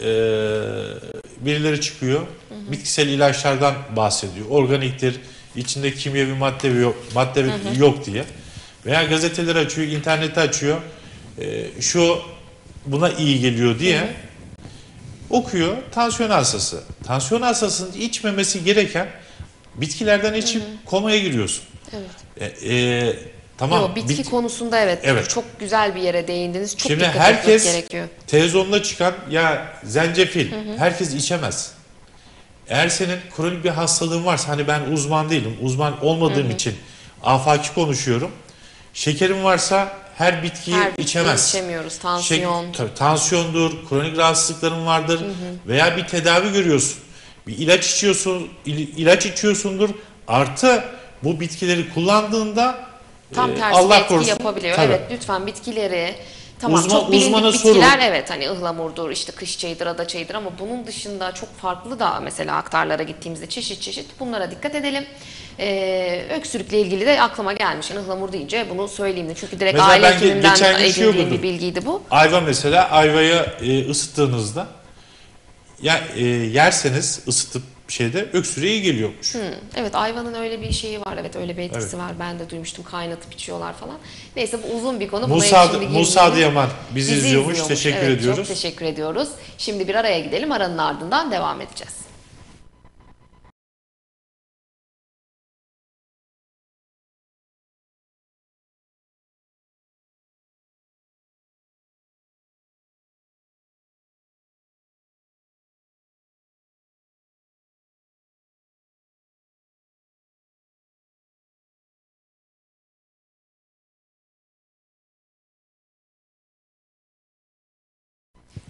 [SPEAKER 2] e, birileri çıkıyor, bitkisel ilaçlardan bahsediyor. Organiktir, içinde kimyevi madde yok, madde yok diye. Veya gazeteleri açıyor, interneti açıyor. E, şu buna iyi geliyor diye okuyor. Tansiyon hastası. Tansiyon hastasının içmemesi gereken bitkilerden içip komaya giriyorsun.
[SPEAKER 1] Evet.
[SPEAKER 2] E, e, tamam.
[SPEAKER 1] Yo, bitki
[SPEAKER 2] bit-
[SPEAKER 1] konusunda evet,
[SPEAKER 2] Evet.
[SPEAKER 1] çok güzel bir yere değindiniz. Çok
[SPEAKER 2] Şimdi
[SPEAKER 1] dikkat
[SPEAKER 2] herkes
[SPEAKER 1] gerekiyor.
[SPEAKER 2] televizyonda çıkan ya zencefil herkes içemez. Eğer senin kronik bir hastalığın varsa hani ben uzman değilim. Uzman olmadığım için afaki konuşuyorum. Şekerin varsa her bitkiyi
[SPEAKER 1] Her
[SPEAKER 2] içemez.
[SPEAKER 1] içemiyoruz. Tansiyon.
[SPEAKER 2] tabii, tansiyondur, kronik rahatsızlıkların vardır veya bir tedavi görüyorsun. Bir ilaç içiyorsun, il- ilaç içiyorsundur. Artı bu bitkileri kullandığında
[SPEAKER 1] Tam
[SPEAKER 2] e,
[SPEAKER 1] tersi
[SPEAKER 2] Allah
[SPEAKER 1] etki
[SPEAKER 2] korusun.
[SPEAKER 1] yapabiliyor.
[SPEAKER 2] Tabii.
[SPEAKER 1] Evet lütfen bitkileri Tamam
[SPEAKER 2] Uzman-
[SPEAKER 1] çok bilindik
[SPEAKER 2] uzmana
[SPEAKER 1] bitkiler
[SPEAKER 2] sorun.
[SPEAKER 1] evet hani ıhlamurdur işte kış çayıdır ada çayıdır ama bunun dışında çok farklı da mesela aktarlara gittiğimizde çeşit çeşit bunlara dikkat edelim. Ee, öksürükle ilgili de aklıma gelmiş yani ıhlamur deyince bunu söyleyeyim de çünkü direkt
[SPEAKER 2] Mesela
[SPEAKER 1] aile
[SPEAKER 2] ben ge-
[SPEAKER 1] hekimimden
[SPEAKER 2] geçen gün şey
[SPEAKER 1] edindiğim bir bilgiydi bu.
[SPEAKER 2] Ayva mesela ayvayı e, ısıttığınızda ya e, yerseniz ısıtıp şeyde öksürüğe iyi geliyormuş.
[SPEAKER 1] Hı, Evet ayvanın öyle bir şeyi var evet öyle bir etkisi
[SPEAKER 2] Evet.
[SPEAKER 1] var ben de duymuştum kaynatıp içiyorlar falan. Neyse bu uzun bir konu.
[SPEAKER 2] Musa,
[SPEAKER 1] şimdi
[SPEAKER 2] Musa. Diyaman bizi,
[SPEAKER 1] Bizi
[SPEAKER 2] izliyormuş.
[SPEAKER 1] izliyormuş.
[SPEAKER 2] Teşekkür
[SPEAKER 1] Evet,
[SPEAKER 2] ediyoruz.
[SPEAKER 1] Çok teşekkür ediyoruz. Şimdi bir araya gidelim. Aranın ardından devam edeceğiz.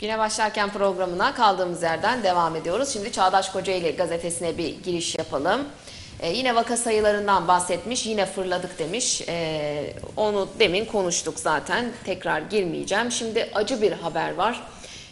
[SPEAKER 1] Güne başlarken programına kaldığımız yerden devam ediyoruz. Şimdi Çağdaş Kocaeli gazetesine bir giriş yapalım. Ee, yine vaka sayılarından bahsetmiş, yine fırladık demiş. Ee, onu demin konuştuk zaten, tekrar girmeyeceğim. Şimdi acı bir haber var.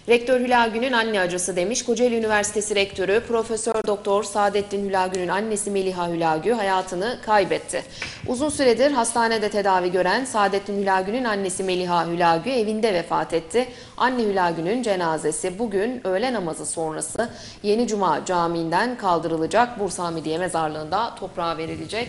[SPEAKER 1] Rektör Hülagü'nün anne acısı demiş. Kocaeli Üniversitesi Rektörü Profesör Doktor Saadettin Hülagü'nün annesi Meliha Hülagü hayatını kaybetti. Uzun süredir hastanede tedavi gören Saadettin Hülagü'nün annesi Meliha Hülagü evinde vefat etti. Anne Hülagü'nün cenazesi bugün öğle namazı sonrası Yeni Cuma Camii'nden kaldırılacak. Bursa Hamidiye Mezarlığı'nda toprağa verilecek.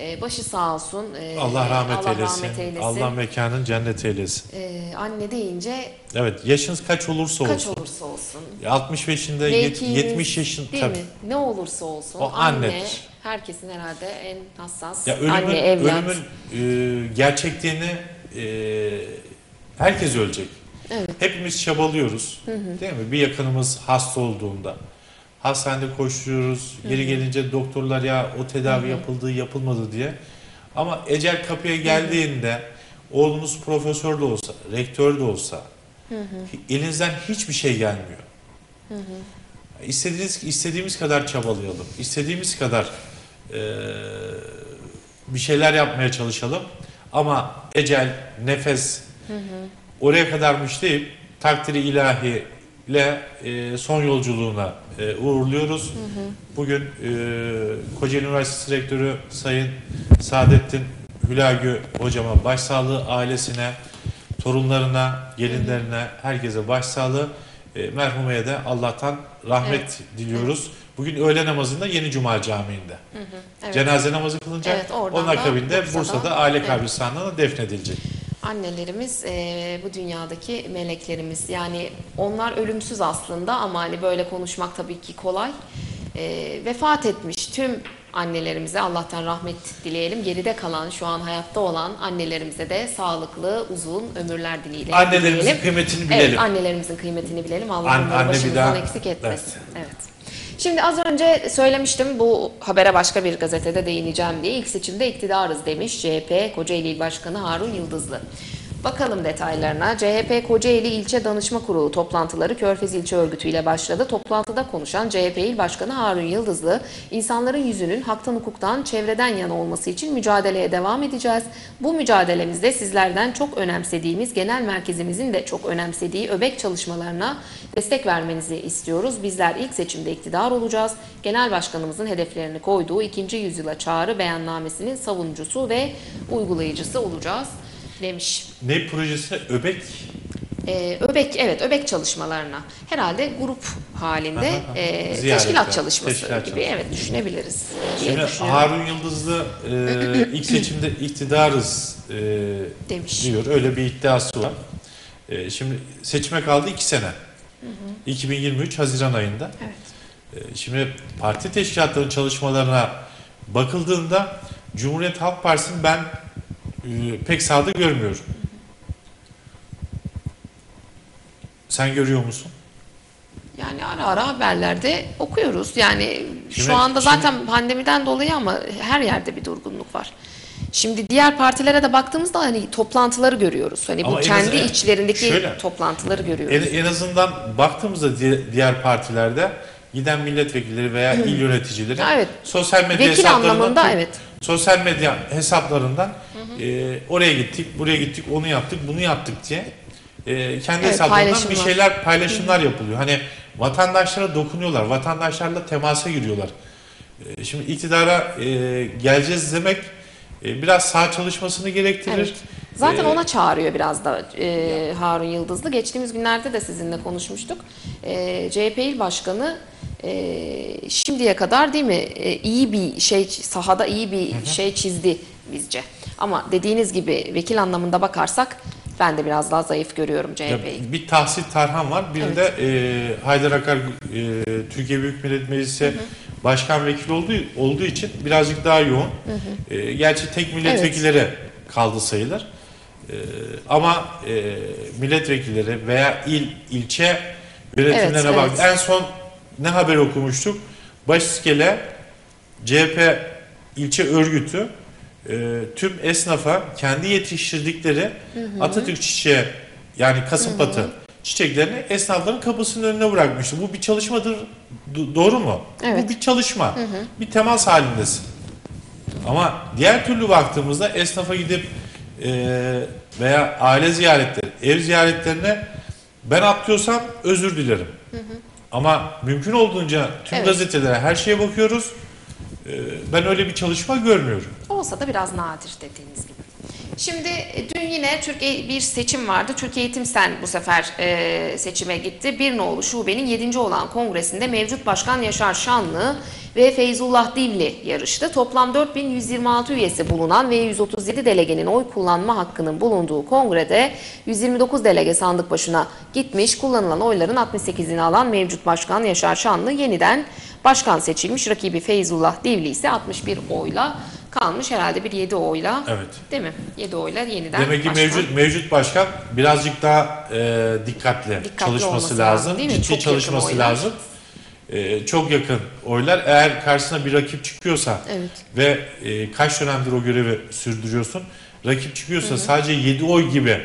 [SPEAKER 1] Ee, başı sağ olsun. Ee,
[SPEAKER 2] Allah rahmet
[SPEAKER 1] Allah
[SPEAKER 2] eylesin.
[SPEAKER 1] rahmet eylesin.
[SPEAKER 2] Allah mekanın cennet eylesin.
[SPEAKER 1] Ee, anne deyince
[SPEAKER 2] Evet yaşınız kaç olursa
[SPEAKER 1] kaç
[SPEAKER 2] olsun.
[SPEAKER 1] olursa olsun.
[SPEAKER 2] 65'inde
[SPEAKER 1] Mevkiiniz,
[SPEAKER 2] 70 yaşın
[SPEAKER 1] değil
[SPEAKER 2] tabii.
[SPEAKER 1] mi? Ne olursa olsun.
[SPEAKER 2] O
[SPEAKER 1] anne,
[SPEAKER 2] annedir.
[SPEAKER 1] herkesin herhalde en hassas
[SPEAKER 2] Ya ölümün,
[SPEAKER 1] anne evlat.
[SPEAKER 2] ölümün e, gerçekliğini e, herkes ölecek.
[SPEAKER 1] Evet.
[SPEAKER 2] Hepimiz çabalıyoruz. Değil mi? Bir yakınımız hasta olduğunda hastanede koşturuyoruz. Yeri gelince doktorlar ya o tedavi yapıldı, yapılmadı diye. Ama ecel kapıya geldiğinde oğlunuz profesör de olsa, rektör de olsa elinizden hiçbir şey gelmiyor. İstediğiniz istediğimiz kadar çabalayalım. istediğimiz kadar eee, bir şeyler yapmaya çalışalım. Ama ecel, nefes oraya kadarmış deyip takdiri ilahi ile e, son yolculuğuna e, uğurluyoruz. Bugün e, Kocaeli Üniversitesi Rektörü Sayın Saadettin Hülagü hocama başsağlığı, ailesine, torunlarına, gelinlerine, herkese başsağlığı. E, merhumeye de Allah'tan rahmet diliyoruz. Bugün öğle namazında Yeni Cuma Camii'nde.
[SPEAKER 1] Evet.
[SPEAKER 2] Cenaze namazı kılınacak.
[SPEAKER 1] Evet,
[SPEAKER 2] Onun akabinde
[SPEAKER 1] Bursa'da-
[SPEAKER 2] Bursa'da, aile
[SPEAKER 1] Evet.
[SPEAKER 2] kabristanlığına defnedilecek.
[SPEAKER 1] Annelerimiz e, bu dünyadaki meleklerimiz. Yani onlar ölümsüz aslında ama hani böyle konuşmak tabii ki kolay. E, vefat etmiş tüm annelerimize Allah'tan rahmet dileyelim. Geride kalan şu an hayatta olan annelerimize de sağlıklı uzun ömürler dileyelim.
[SPEAKER 2] Annelerimizin
[SPEAKER 1] dileyelim.
[SPEAKER 2] kıymetini bilelim.
[SPEAKER 1] Evet annelerimizin kıymetini bilelim. Allah
[SPEAKER 2] An-
[SPEAKER 1] onları başımızdan
[SPEAKER 2] daha-
[SPEAKER 1] eksik etmesin.
[SPEAKER 2] Evet.
[SPEAKER 1] Evet. Şimdi az önce söylemiştim bu habere başka bir gazetede değineceğim diye. İlk seçimde iktidarız demiş CHP Kocaeli İl Başkanı Harun Yıldızlı. Bakalım detaylarına. CHP Kocaeli İlçe Danışma Kurulu toplantıları Körfez İlçe Örgütü ile başladı. Toplantıda konuşan CHP İl Başkanı Harun Yıldızlı, insanların yüzünün haktan hukuktan çevreden yana olması için mücadeleye devam edeceğiz. Bu mücadelemizde sizlerden çok önemsediğimiz, genel merkezimizin de çok önemsediği öbek çalışmalarına destek vermenizi istiyoruz. Bizler ilk seçimde iktidar olacağız. Genel Başkanımızın hedeflerini koyduğu ikinci yüzyıla çağrı beyannamesinin savunucusu ve uygulayıcısı olacağız demiş.
[SPEAKER 2] Ne projesi? Öbek
[SPEAKER 1] e, öbek evet öbek çalışmalarına herhalde grup halinde
[SPEAKER 2] Aha,
[SPEAKER 1] e, teşkilat çalışması
[SPEAKER 2] teşkilat
[SPEAKER 1] gibi
[SPEAKER 2] çalışması.
[SPEAKER 1] evet düşünebiliriz.
[SPEAKER 2] Şimdi. Harun Yıldızlı e, ilk seçimde iktidarız e,
[SPEAKER 1] Demiş.
[SPEAKER 2] diyor. Öyle bir iddiası var. E, şimdi seçime kaldı iki sene. 2023 Haziran ayında.
[SPEAKER 1] Evet.
[SPEAKER 2] E, şimdi parti teşkilatlarının çalışmalarına bakıldığında Cumhuriyet Halk Partisi'ni ben e, pek sağda görmüyorum. Sen görüyor musun?
[SPEAKER 1] Yani ara ara haberlerde okuyoruz. Yani
[SPEAKER 2] Şimdi-
[SPEAKER 1] şu anda
[SPEAKER 2] şimdi-
[SPEAKER 1] zaten pandemiden dolayı ama her yerde bir durgunluk var. Şimdi diğer partilere de baktığımızda hani toplantıları görüyoruz. Hani bu
[SPEAKER 2] en
[SPEAKER 1] kendi
[SPEAKER 2] azından-
[SPEAKER 1] içlerindeki
[SPEAKER 2] şöyle.
[SPEAKER 1] toplantıları görüyoruz.
[SPEAKER 2] En, en azından baktığımızda di- diğer partilerde giden milletvekilleri veya il yöneticileri
[SPEAKER 1] Evet.
[SPEAKER 2] sosyal medya
[SPEAKER 1] Vekil
[SPEAKER 2] hesaplarından
[SPEAKER 1] anlamında evet.
[SPEAKER 2] sosyal medya hesaplarından e, oraya gittik, buraya gittik, onu yaptık, bunu yaptık diye e, kendi
[SPEAKER 1] Evet,
[SPEAKER 2] hesaplarından bir şeyler paylaşımlar yapılıyor. Hani vatandaşlara dokunuyorlar, vatandaşlarla temasa giriyorlar. E, şimdi iktidara e, geleceğiz demek e, biraz sağ çalışmasını gerektirir.
[SPEAKER 1] Evet. Zaten
[SPEAKER 2] E,
[SPEAKER 1] ona çağırıyor biraz da e, Harun Yıldızlı. Geçtiğimiz günlerde de sizinle konuşmuştuk. E, CHP İl Başkanı e, şimdiye kadar değil mi e, iyi bir şey sahada iyi bir şey çizdi bizce. Ama dediğiniz gibi vekil anlamında bakarsak ben de biraz daha zayıf görüyorum CHP'yi.
[SPEAKER 2] bir Tahsit Tarhan var. Bir de e, Haydar Akar e, Türkiye Büyük Millet Meclisi Başkan Vekili olduğu, olduğu için birazcık daha yoğun. E, gerçi tek milletvekilleri kaldı sayılır. E, ama e, milletvekilleri veya il, ilçe yönetimlerine
[SPEAKER 1] Evet,
[SPEAKER 2] bak.
[SPEAKER 1] evet.
[SPEAKER 2] En son ne haber okumuştuk? Başiskele CHP ilçe örgütü e, tüm esnafa kendi yetiştirdikleri Atatürk çiçeği yani Kasımpatı çiçeklerini esnafların kapısının önüne bırakmıştı. Bu bir çalışmadır. Do- doğru mu?
[SPEAKER 1] Evet.
[SPEAKER 2] Bu bir çalışma. Bir temas halindesin. Ama diğer türlü baktığımızda esnafa gidip e, veya aile ziyaretleri, ev ziyaretlerine ben atlıyorsam özür dilerim. Ama mümkün olduğunca tüm
[SPEAKER 1] Evet.
[SPEAKER 2] gazetelere her şeye bakıyoruz. E, ben öyle bir çalışma görmüyorum.
[SPEAKER 1] Olsa da biraz nadir dediğiniz gibi. Şimdi e, dün yine Türkiye bir seçim vardı. Türk Eğitim Sen bu sefer e, seçime gitti. Bir nolu şubenin 7. olan kongresinde mevcut başkan Yaşar Şanlı ve Feyzullah Divli yarıştı. Toplam 4126 üyesi bulunan ve 137 delegenin oy kullanma hakkının bulunduğu kongrede 129 delege sandık başına gitmiş. Kullanılan oyların 68'ini alan mevcut başkan Yaşar Şanlı yeniden başkan seçilmiş. Rakibi Feyzullah Divli ise 61 oyla kalmış herhalde bir 7 oyla.
[SPEAKER 2] Evet.
[SPEAKER 1] Değil mi? 7 oyla yeniden
[SPEAKER 2] Demek ki
[SPEAKER 1] başkan.
[SPEAKER 2] mevcut mevcut başkan birazcık daha e, dikkatli,
[SPEAKER 1] Dikkatli
[SPEAKER 2] çalışması lazım,
[SPEAKER 1] değil mi?
[SPEAKER 2] ciddi
[SPEAKER 1] Çok
[SPEAKER 2] çalışması lazım. E, çok yakın oylar. Eğer karşısına bir rakip çıkıyorsa
[SPEAKER 1] Evet.
[SPEAKER 2] ve e, kaç dönemdir o görevi sürdürüyorsun, rakip çıkıyorsa sadece 7 oy gibi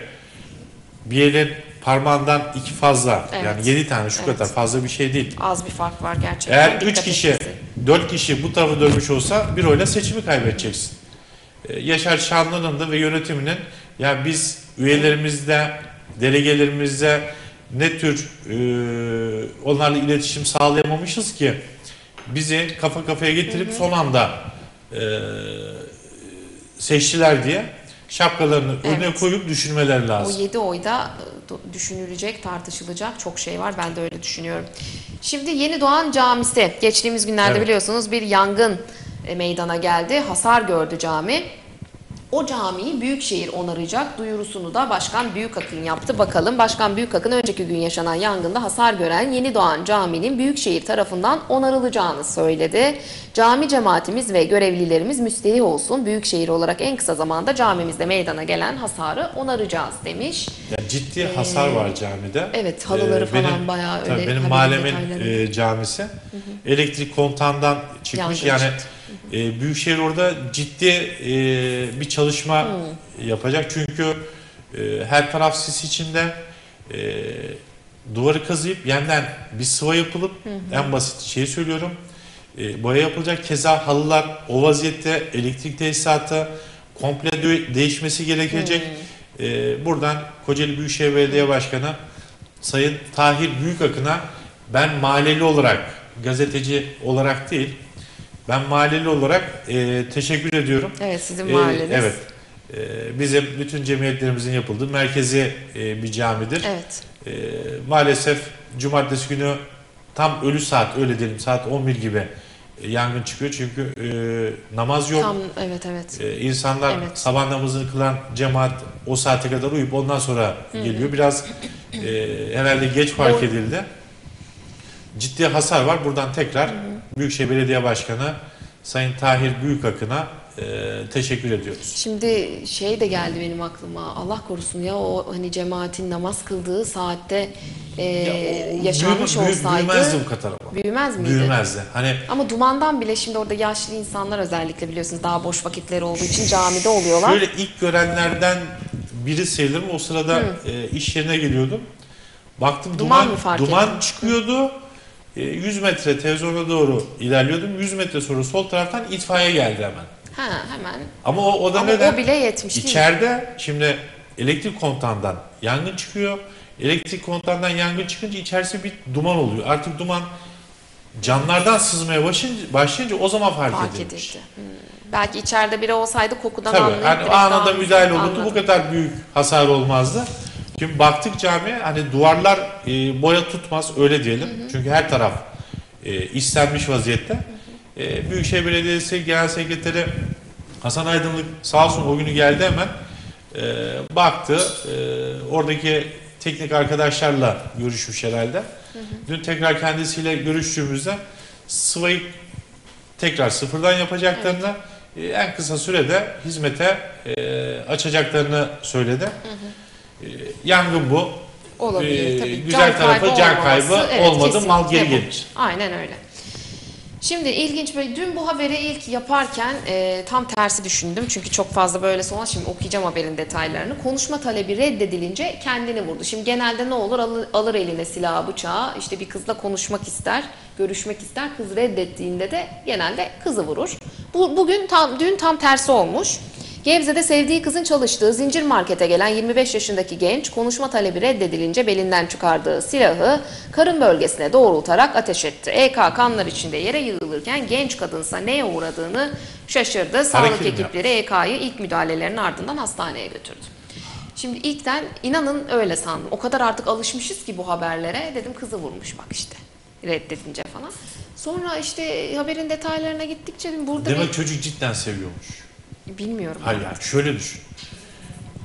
[SPEAKER 2] bir elin parmağından iki fazla
[SPEAKER 1] Evet.
[SPEAKER 2] yani 7 tane şu
[SPEAKER 1] Evet.
[SPEAKER 2] kadar fazla bir şey değil.
[SPEAKER 1] Az bir fark var gerçekten.
[SPEAKER 2] Eğer 3
[SPEAKER 1] Dikkat
[SPEAKER 2] kişi,
[SPEAKER 1] etmesi.
[SPEAKER 2] 4 kişi bu tarafa dönmüş olsa bir oyla seçimi kaybedeceksin. Ee, Yaşar Şanlı'nın da ve yönetiminin ya biz üyelerimizle, delegelerimizle ne tür e, onlarla iletişim sağlayamamışız ki bizi kafa kafaya getirip son anda e, seçtiler diye şapkalarını önüne
[SPEAKER 1] Evet.
[SPEAKER 2] koyup düşünmeleri
[SPEAKER 1] O
[SPEAKER 2] lazım.
[SPEAKER 1] 7 oyda e, düşünülecek, tartışılacak çok şey var. Ben de öyle düşünüyorum. Şimdi Yeni Doğan Camisi. Geçtiğimiz günlerde
[SPEAKER 2] Evet.
[SPEAKER 1] biliyorsunuz bir yangın e, meydana geldi. Hasar gördü cami. O camiyi Büyükşehir onaracak duyurusunu da Başkan Büyükakın yaptı. Bakalım Başkan Büyükakın önceki gün yaşanan yangında hasar gören Yeni Doğan Camii'nin Büyükşehir tarafından onarılacağını söyledi. Cami cemaatimiz ve görevlilerimiz müsterih olsun. Büyükşehir olarak en kısa zamanda camimizde meydana gelen hasarı onaracağız demiş.
[SPEAKER 2] Yani ciddi hasar var camide.
[SPEAKER 1] Ee, evet, halıları
[SPEAKER 2] Ee,
[SPEAKER 1] falan bayağı
[SPEAKER 2] tabii
[SPEAKER 1] öyle
[SPEAKER 2] Benim
[SPEAKER 1] haberin
[SPEAKER 2] mahallemin e, camisi. Elektrik kontağından çıkmış.
[SPEAKER 1] Yangın
[SPEAKER 2] yani e, Büyükşehir orada ciddi e, bir çalışma yapacak. Çünkü e, her taraf sis içinde e, duvarı kazıyıp yeniden bir sıva yapılıp en basit şeyi söylüyorum. E, boya yapılacak. Keza halılar o vaziyette elektrik tesisatı komple dö- değişmesi gerekecek. E, buradan Kocaeli Büyükşehir Belediye Başkanı Sayın Tahir Büyükakın'a ben mahalleli olarak, gazeteci olarak değil, ben mahalleli olarak e, teşekkür ediyorum.
[SPEAKER 1] Evet sizin
[SPEAKER 2] E,
[SPEAKER 1] mahalleniz.
[SPEAKER 2] evet. e, bizim bütün cemiyetlerimizin yapıldığı merkezi e, bir camidir.
[SPEAKER 1] Evet.
[SPEAKER 2] E, maalesef cumartesi günü tam ölü saat öyle diyelim saat 11 gibi e, yangın çıkıyor çünkü e, namaz yok.
[SPEAKER 1] Tam evet evet.
[SPEAKER 2] E, insanlar
[SPEAKER 1] Evet.
[SPEAKER 2] sabah namazını kılan cemaat o saate kadar uyup ondan sonra geliyor. Biraz e, herhalde geç fark
[SPEAKER 1] Bu-
[SPEAKER 2] edildi. Ciddi hasar var. Buradan tekrar Büyükşehir Belediye Başkanı Sayın Tahir Büyükakın'a e, teşekkür ediyoruz.
[SPEAKER 1] Şimdi şey de geldi benim aklıma. Allah korusun ya o hani cemaatin namaz kıldığı saatte e,
[SPEAKER 2] Ya o
[SPEAKER 1] yaşanmış
[SPEAKER 2] büyü- büyü-
[SPEAKER 1] olsaydı
[SPEAKER 2] Büyümezdi bu kadar ama.
[SPEAKER 1] büyümez miydi?
[SPEAKER 2] Büyümezdi. Hani
[SPEAKER 1] Ama dumandan bile şimdi orada yaşlı insanlar özellikle biliyorsunuz daha boş vakitleri olduğu için camide oluyorlar.
[SPEAKER 2] Şöyle ilk görenlerden biri sayılırım. O sırada e, iş yerine geliyordum. Baktım
[SPEAKER 1] Duman
[SPEAKER 2] duman
[SPEAKER 1] mı fark
[SPEAKER 2] duman çıkıyordu. E, 100 metre televizyona doğru ilerliyordum. 100 metre sonra sol taraftan itfaiye geldi hemen.
[SPEAKER 1] Ha hemen.
[SPEAKER 2] Ama o, o da
[SPEAKER 1] Ama
[SPEAKER 2] neden?
[SPEAKER 1] o bile yetmiş değil mi?
[SPEAKER 2] İçeride şimdi elektrik kontağından yangın çıkıyor. Elektrik kontağından yangın çıkınca içerisi bir duman oluyor. Artık duman camlardan sızmaya başlayınca, başlayınca o zaman fark,
[SPEAKER 1] Fark edildi. Hmm. Belki içeride biri olsaydı kokudan
[SPEAKER 2] Tabii
[SPEAKER 1] anlayıp direkt
[SPEAKER 2] anında
[SPEAKER 1] daha-
[SPEAKER 2] müdahale olurdu bu kadar büyük hasar olmazdı. Şimdi baktık camiye hani duvarlar e, boya tutmaz öyle diyelim. Çünkü her taraf e, istenmiş vaziyette. E, Büyükşehir Belediyesi Genel Sekreteri Hasan Aydınlık sağ olsun o günü geldi hemen. E, baktı e, oradaki teknik arkadaşlarla görüşmüş herhalde. Dün tekrar kendisiyle görüştüğümüzde sıvayı tekrar sıfırdan yapacaklarını e, en kısa sürede hizmete e, açacaklarını söyledi. E, yangın bu.
[SPEAKER 1] Olabilir
[SPEAKER 2] Ee,
[SPEAKER 1] tabii.
[SPEAKER 2] güzel tarafı can kaybı olmadı, mal
[SPEAKER 1] kesinlikle
[SPEAKER 2] geri gelir.
[SPEAKER 1] Aynen öyle. Şimdi ilginç böyle dün bu haberi ilk yaparken e, tam tersi düşündüm. Çünkü çok fazla böyle sonra şimdi okuyacağım haberin detaylarını. Konuşma talebi reddedilince kendini vurdu. Şimdi genelde ne olur alır, alır eline silahı bıçağı işte bir kızla konuşmak ister, görüşmek ister. Kız reddettiğinde de genelde kızı vurur. Bu, bugün tam dün tam tersi olmuş. Gebze'de sevdiği kızın çalıştığı zincir markete gelen 25 yaşındaki genç konuşma talebi reddedilince belinden çıkardığı silahı karın bölgesine doğrultarak ateş etti. EK kanlar içinde yere yığılırken genç kadınsa neye uğradığını şaşırdı. Sağlık
[SPEAKER 2] Hareket
[SPEAKER 1] ekipleri EK'yı ilk müdahalelerin ardından hastaneye götürdü. Şimdi ilkten inanın öyle sandım. O kadar artık alışmışız ki bu haberlere. Dedim kızı vurmuş bak işte reddedince falan. Sonra işte haberin detaylarına gittikçe burada
[SPEAKER 2] Demek çocuk cidden seviyormuş.
[SPEAKER 1] Bilmiyorum.
[SPEAKER 2] Hayır yani şöyle düşün.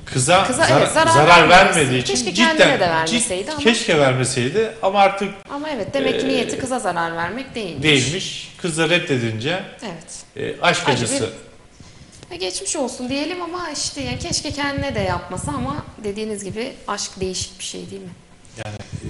[SPEAKER 2] Kıza,
[SPEAKER 1] Kıza
[SPEAKER 2] zar-
[SPEAKER 1] evet, zarar
[SPEAKER 2] zarar, vermediği için
[SPEAKER 1] Keşke
[SPEAKER 2] cidden
[SPEAKER 1] kendine de vermeseydi
[SPEAKER 2] cid-
[SPEAKER 1] ama-
[SPEAKER 2] keşke vermeseydi ama artık
[SPEAKER 1] Ama evet demek ki niyeti kıza zarar vermek değilmiş.
[SPEAKER 2] değilmiş. Kız da reddedince
[SPEAKER 1] Evet.
[SPEAKER 2] e, aşk
[SPEAKER 1] Acı
[SPEAKER 2] acısı
[SPEAKER 1] E, geçmiş olsun diyelim ama işte yani keşke kendine de yapmasa ama dediğiniz gibi aşk değişik bir şey değil mi?
[SPEAKER 2] yani e,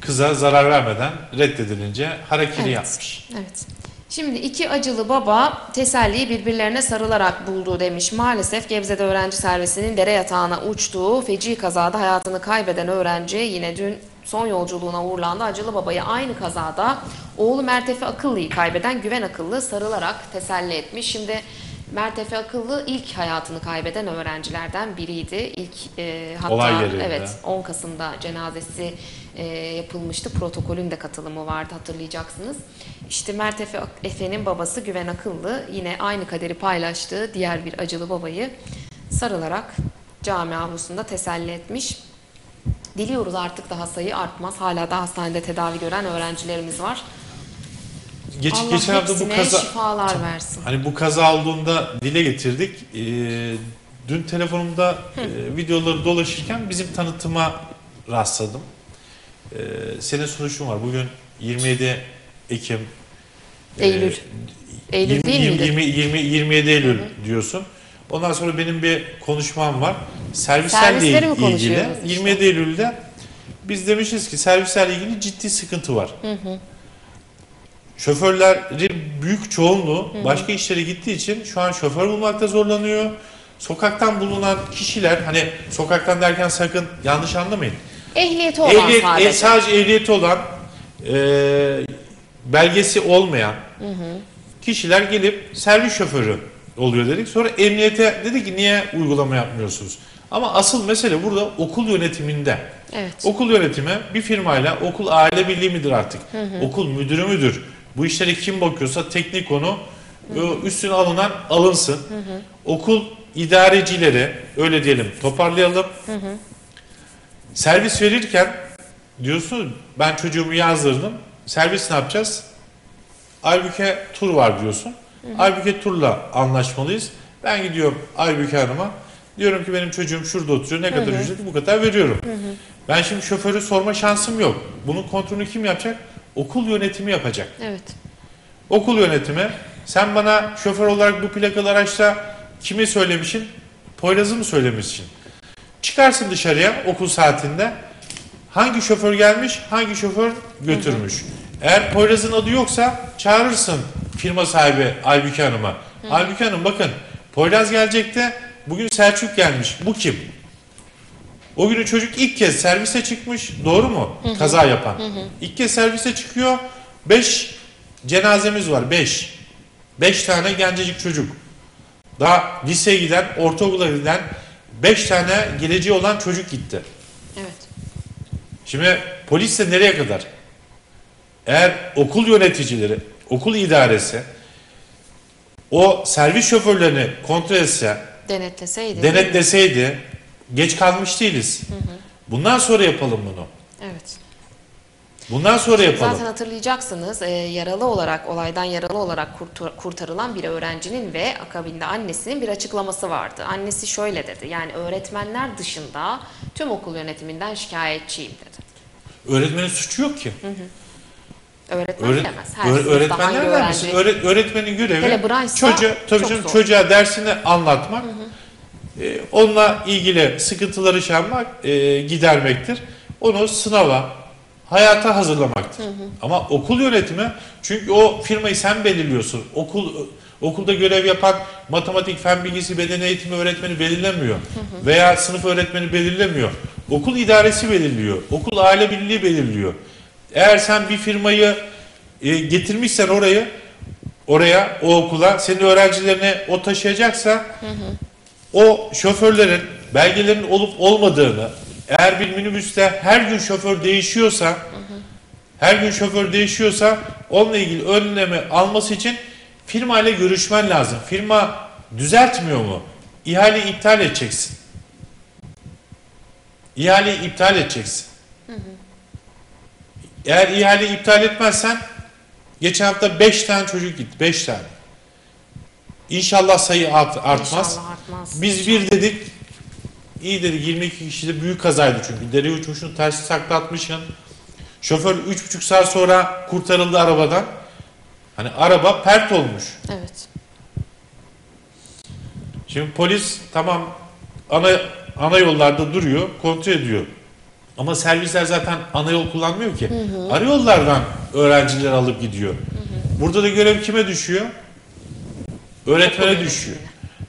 [SPEAKER 2] kıza zarar vermeden reddedilince hareketi
[SPEAKER 1] Evet.
[SPEAKER 2] yapmış.
[SPEAKER 1] Evet. Şimdi iki acılı baba teselliyi birbirlerine sarılarak buldu demiş. Maalesef Gebze'de öğrenci servisinin dere yatağına uçtuğu feci kazada hayatını kaybeden öğrenci yine dün son yolculuğuna uğurlandı. Acılı babayı aynı kazada oğlu Mertefe Akıllı'yı kaybeden Güven Akıllı sarılarak teselli etmiş. Şimdi Mertefe Akıllı ilk hayatını kaybeden öğrencilerden biriydi. İlk e, hatta
[SPEAKER 2] Olay
[SPEAKER 1] evet 10 Kasım'da cenazesi e, yapılmıştı. Protokolün de katılımı vardı hatırlayacaksınız. İşte Mert Efe, Efe'nin babası Güven Akıllı yine aynı kaderi paylaştığı diğer bir acılı babayı sarılarak cami avlusunda teselli etmiş. Diliyoruz artık daha sayı artmaz. Hala da hastanede tedavi gören öğrencilerimiz var.
[SPEAKER 2] Geç,
[SPEAKER 1] Allah
[SPEAKER 2] geçen hafta bu kaza
[SPEAKER 1] şifalar versin.
[SPEAKER 2] Hani bu kaza olduğunda dile getirdik. Ee, dün telefonumda e, videoları dolaşırken bizim tanıtıma rastladım. Ee, senin sunuşun var. Bugün 27 Ekim. e,
[SPEAKER 1] Eylül. Eylül
[SPEAKER 2] 20,
[SPEAKER 1] değil
[SPEAKER 2] 20,
[SPEAKER 1] miydi?
[SPEAKER 2] 20, 27 Eylül diyorsun. Ondan sonra benim bir konuşmam var. Servislerle ilgili.
[SPEAKER 1] işte?
[SPEAKER 2] 27 Eylül'de biz demişiz ki servislerle ilgili ciddi sıkıntı var. Şoförlerin büyük çoğunluğu başka işlere gittiği için şu an şoför bulmakta zorlanıyor. Sokaktan bulunan kişiler hani sokaktan derken sakın yanlış anlamayın.
[SPEAKER 1] Ehliyeti olan
[SPEAKER 2] Ehliyet,
[SPEAKER 1] sadece.
[SPEAKER 2] e, sadece ehliyeti olan e, belgesi olmayan kişiler gelip servis şoförü oluyor dedik. Sonra emniyete dedi ki niye uygulama yapmıyorsunuz? Ama asıl mesele burada okul yönetiminde.
[SPEAKER 1] Evet.
[SPEAKER 2] Okul yönetimi bir firmayla okul aile birliği midir artık? Okul müdürü müdür? Bu işlere kim bakıyorsa teknik onu e, üstüne alınan alınsın. Okul idarecileri öyle diyelim toparlayalım. Servis verirken diyorsun ben çocuğumu yazdırdım. Servis ne yapacağız? Aybüke tur var diyorsun. Aybüke turla anlaşmalıyız. Ben gidiyorum Aybüke Hanım'a. Diyorum ki benim çocuğum şurada oturuyor. Ne kadar ücreti bu kadar veriyorum. Ben şimdi şoförü sorma şansım yok. Bunun kontrolünü kim yapacak? Okul yönetimi yapacak.
[SPEAKER 1] Evet.
[SPEAKER 2] Okul yönetimi sen bana şoför olarak bu plakalı araçta kimi söylemişsin? Poyraz'ı mı söylemişsin? Çıkarsın dışarıya okul saatinde. Hangi şoför gelmiş, hangi şoför götürmüş. Eğer Poyraz'ın adı yoksa çağırırsın firma sahibi Aybüke Hanım'a. Aybüke Hanım bakın Poyraz gelecekti. Bugün Selçuk gelmiş. Bu kim? O günü çocuk ilk kez servise çıkmış. Doğru mu? Kaza yapan. İlk kez servise çıkıyor. 5 cenazemiz var. 5. 5 tane gencecik çocuk. Daha liseye giden, ortaokula giden 5 tane geleceği olan çocuk gitti.
[SPEAKER 1] Evet.
[SPEAKER 2] Şimdi polis de nereye kadar? Eğer okul yöneticileri, okul idaresi o servis şoförlerini kontrol etse,
[SPEAKER 1] Denetleseydi.
[SPEAKER 2] denetleseydi geç kalmış değiliz. Bundan sonra yapalım bunu. Bundan sonra yapalım.
[SPEAKER 1] Zaten hatırlayacaksınız e, yaralı olarak olaydan yaralı olarak kurtu- kurtarılan bir öğrencinin ve akabinde annesinin bir açıklaması vardı. Annesi şöyle dedi yani öğretmenler dışında tüm okul yönetiminden şikayetçiyim dedi.
[SPEAKER 2] Öğretmenin suçu yok ki.
[SPEAKER 1] Öğretmen
[SPEAKER 2] Öğret-
[SPEAKER 1] bilemez. Her
[SPEAKER 2] öğre-
[SPEAKER 1] sınıfta hangi
[SPEAKER 2] öğretmenler vermesin.
[SPEAKER 1] öğrenci
[SPEAKER 2] Öğre- öğretmenin görevi çocuğa, tabii canım,
[SPEAKER 1] zor.
[SPEAKER 2] çocuğa dersini anlatmak, e, onunla ilgili sıkıntıları şey yapmak, e, gidermektir. Onu sınava, hayata hazırlamaktır. Ama okul yönetimi, çünkü o firmayı sen belirliyorsun. Okul Okulda görev yapan matematik, fen bilgisi, beden eğitimi öğretmeni belirlemiyor. Veya sınıf öğretmeni belirlemiyor. Okul idaresi belirliyor. Okul aile birliği belirliyor. Eğer sen bir firmayı e, getirmişsen orayı oraya o okula senin öğrencilerini o taşıyacaksa o şoförlerin belgelerinin olup olmadığını eğer bir minibüste her gün şoför değişiyorsa her gün şoför değişiyorsa onunla ilgili önlemi alması için firma ile görüşmen lazım. Firma düzeltmiyor mu? İhaleyi iptal edeceksin. İhaleyi iptal edeceksin. Eğer ihaleyi iptal etmezsen geçen hafta 5 tane çocuk gitti. 5 tane. İnşallah sayı art- artmaz.
[SPEAKER 1] İnşallah artmaz.
[SPEAKER 2] Biz bir dedik. İyi dedik 22 kişi de büyük kazaydı çünkü. Dereye uçmuşsun tersi saklatmışsın. Şoför 3,5 saat sonra kurtarıldı arabadan. Hani araba pert olmuş.
[SPEAKER 1] Evet.
[SPEAKER 2] Şimdi polis tamam ana ana yollarda duruyor, kontrol ediyor. Ama servisler zaten ana yol kullanmıyor ki. Ara yollardan öğrencileri alıp gidiyor. Burada da görev kime düşüyor? Öğretmene düşüyor.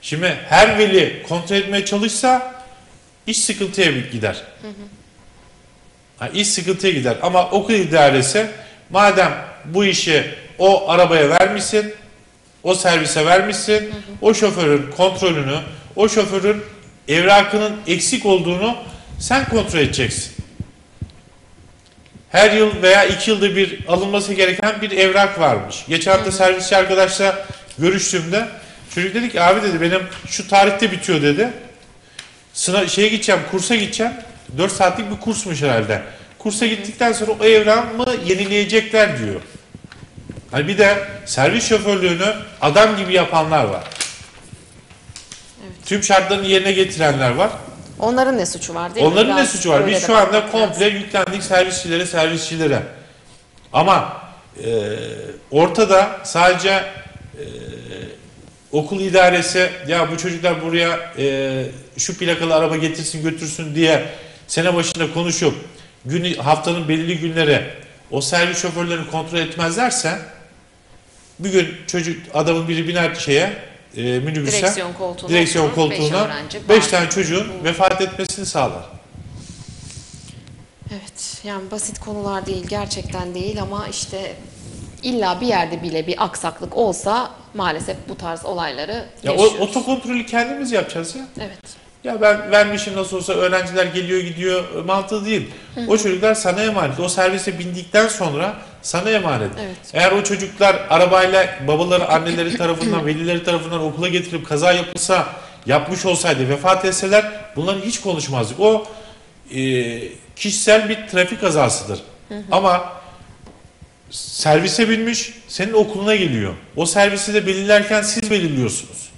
[SPEAKER 2] Şimdi her veli kontrol etmeye çalışsa iş sıkıntıya gider. Ha, iş sıkıntıya gider. Ama okul idaresi madem bu işi o arabaya vermişsin, o servise vermişsin, o şoförün kontrolünü, o şoförün evrakının eksik olduğunu sen kontrol edeceksin. Her yıl veya iki yılda bir alınması gereken bir evrak varmış. Geçen hafta servisçi arkadaşla görüştüğümde çocuk dedi ki abi dedi benim şu tarihte bitiyor dedi. Sınav şeye gideceğim, kursa gideceğim. 4 saatlik bir kursmuş herhalde. Kursa gittikten sonra o evrağımı yenileyecekler diyor. Hani bir de servis şoförlüğünü adam gibi yapanlar var. Tüm şartlarını yerine getirenler var.
[SPEAKER 1] Onların ne suçu var değil mi?
[SPEAKER 2] Onların ne suçu var? Biz şu anda
[SPEAKER 1] bakmak lazım.
[SPEAKER 2] komple yüklendik servisçilere, servisçilere. Ama e, ortada sadece okul idaresi ya bu çocuklar buraya e, şu plakalı araba getirsin götürsün diye sene başında konuşup günü haftanın belirli günleri o servis şoförlerini kontrol etmezlerse bir gün çocuk adamın biri biner şeye e, minibüse
[SPEAKER 1] Direksiyon koltuğuna
[SPEAKER 2] direksiyon koltuğuna
[SPEAKER 1] öğrenci
[SPEAKER 2] 5
[SPEAKER 1] bağırır.
[SPEAKER 2] tane çocuğun vefat etmesini sağlar.
[SPEAKER 1] Evet yani basit konular değil gerçekten değil ama işte illa bir yerde bile bir aksaklık olsa maalesef bu tarz olayları
[SPEAKER 2] Ya o otokontrolü kendimiz yapacağız ya.
[SPEAKER 1] Evet.
[SPEAKER 2] Ya ben vermişim nasıl olsa öğrenciler geliyor gidiyor mantığı değil. O çocuklar sana emanet. O servise bindikten sonra sana emanet.
[SPEAKER 1] Evet.
[SPEAKER 2] Eğer o çocuklar arabayla babaları, anneleri tarafından, velileri tarafından okula getirilip kaza yapılsa yapmış olsaydı vefat etseler bunları hiç konuşmazdık. O e, kişisel bir trafik kazasıdır. Ama servise binmiş senin okuluna geliyor. O servisi de belirlerken siz belirliyorsunuz.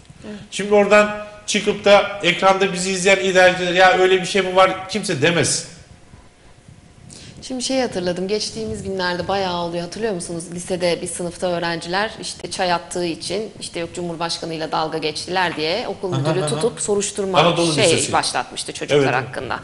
[SPEAKER 2] Şimdi oradan çıkıp da ekranda bizi izleyen idareciler ya öyle bir şey mi var kimse demesin.
[SPEAKER 1] Şimdi şey hatırladım. Geçtiğimiz günlerde bayağı oluyor. Hatırlıyor musunuz? Lisede bir sınıfta öğrenciler işte çay attığı için işte yok Cumhurbaşkanıyla dalga geçtiler diye okul
[SPEAKER 2] Aha,
[SPEAKER 1] müdürü
[SPEAKER 2] aha.
[SPEAKER 1] tutup soruşturma
[SPEAKER 2] Anadolu
[SPEAKER 1] şey
[SPEAKER 2] Lisesi.
[SPEAKER 1] başlatmıştı çocuklar
[SPEAKER 2] evet.
[SPEAKER 1] hakkında.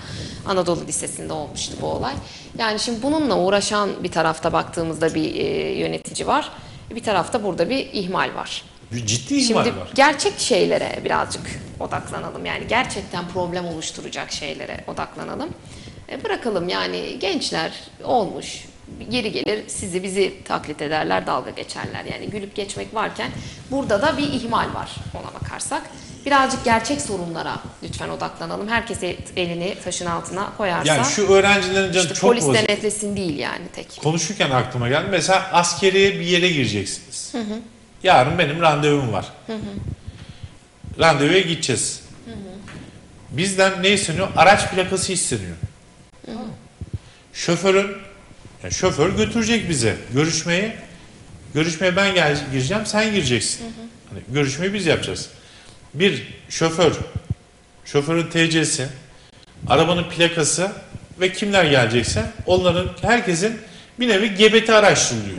[SPEAKER 1] Anadolu Lisesi'nde olmuştu bu olay. Yani şimdi bununla uğraşan bir tarafta baktığımızda bir e, yönetici var. Bir tarafta burada bir ihmal var.
[SPEAKER 2] Bir ciddi ihmal
[SPEAKER 1] Şimdi
[SPEAKER 2] var.
[SPEAKER 1] gerçek şeylere birazcık odaklanalım. Yani gerçekten problem oluşturacak şeylere odaklanalım. E, bırakalım yani gençler olmuş. Geri gelir sizi bizi taklit ederler, dalga geçerler. Yani gülüp geçmek varken burada da bir ihmal var ona bakarsak. Birazcık gerçek sorunlara lütfen odaklanalım. Herkes elini taşın altına koyarsa
[SPEAKER 2] Yani şu öğrencilerin canı
[SPEAKER 1] işte
[SPEAKER 2] çok
[SPEAKER 1] polis denetlesin değil yani tek.
[SPEAKER 2] Konuşurken aklıma geldi. Mesela askeriye bir yere gireceksiniz. Yarın benim randevum var. Randevuya gideceğiz. Bizden ne isteniyor? Araç plakası isteniyor. Şoförün, yani şoför götürecek bize görüşmeye. Görüşmeye ben gel, gireceğim, sen gireceksin. Hani görüşmeyi biz yapacağız. Bir şoför, şoförün TC'si, arabanın plakası ve kimler gelecekse onların herkesin bir nevi gebeti araştırılıyor.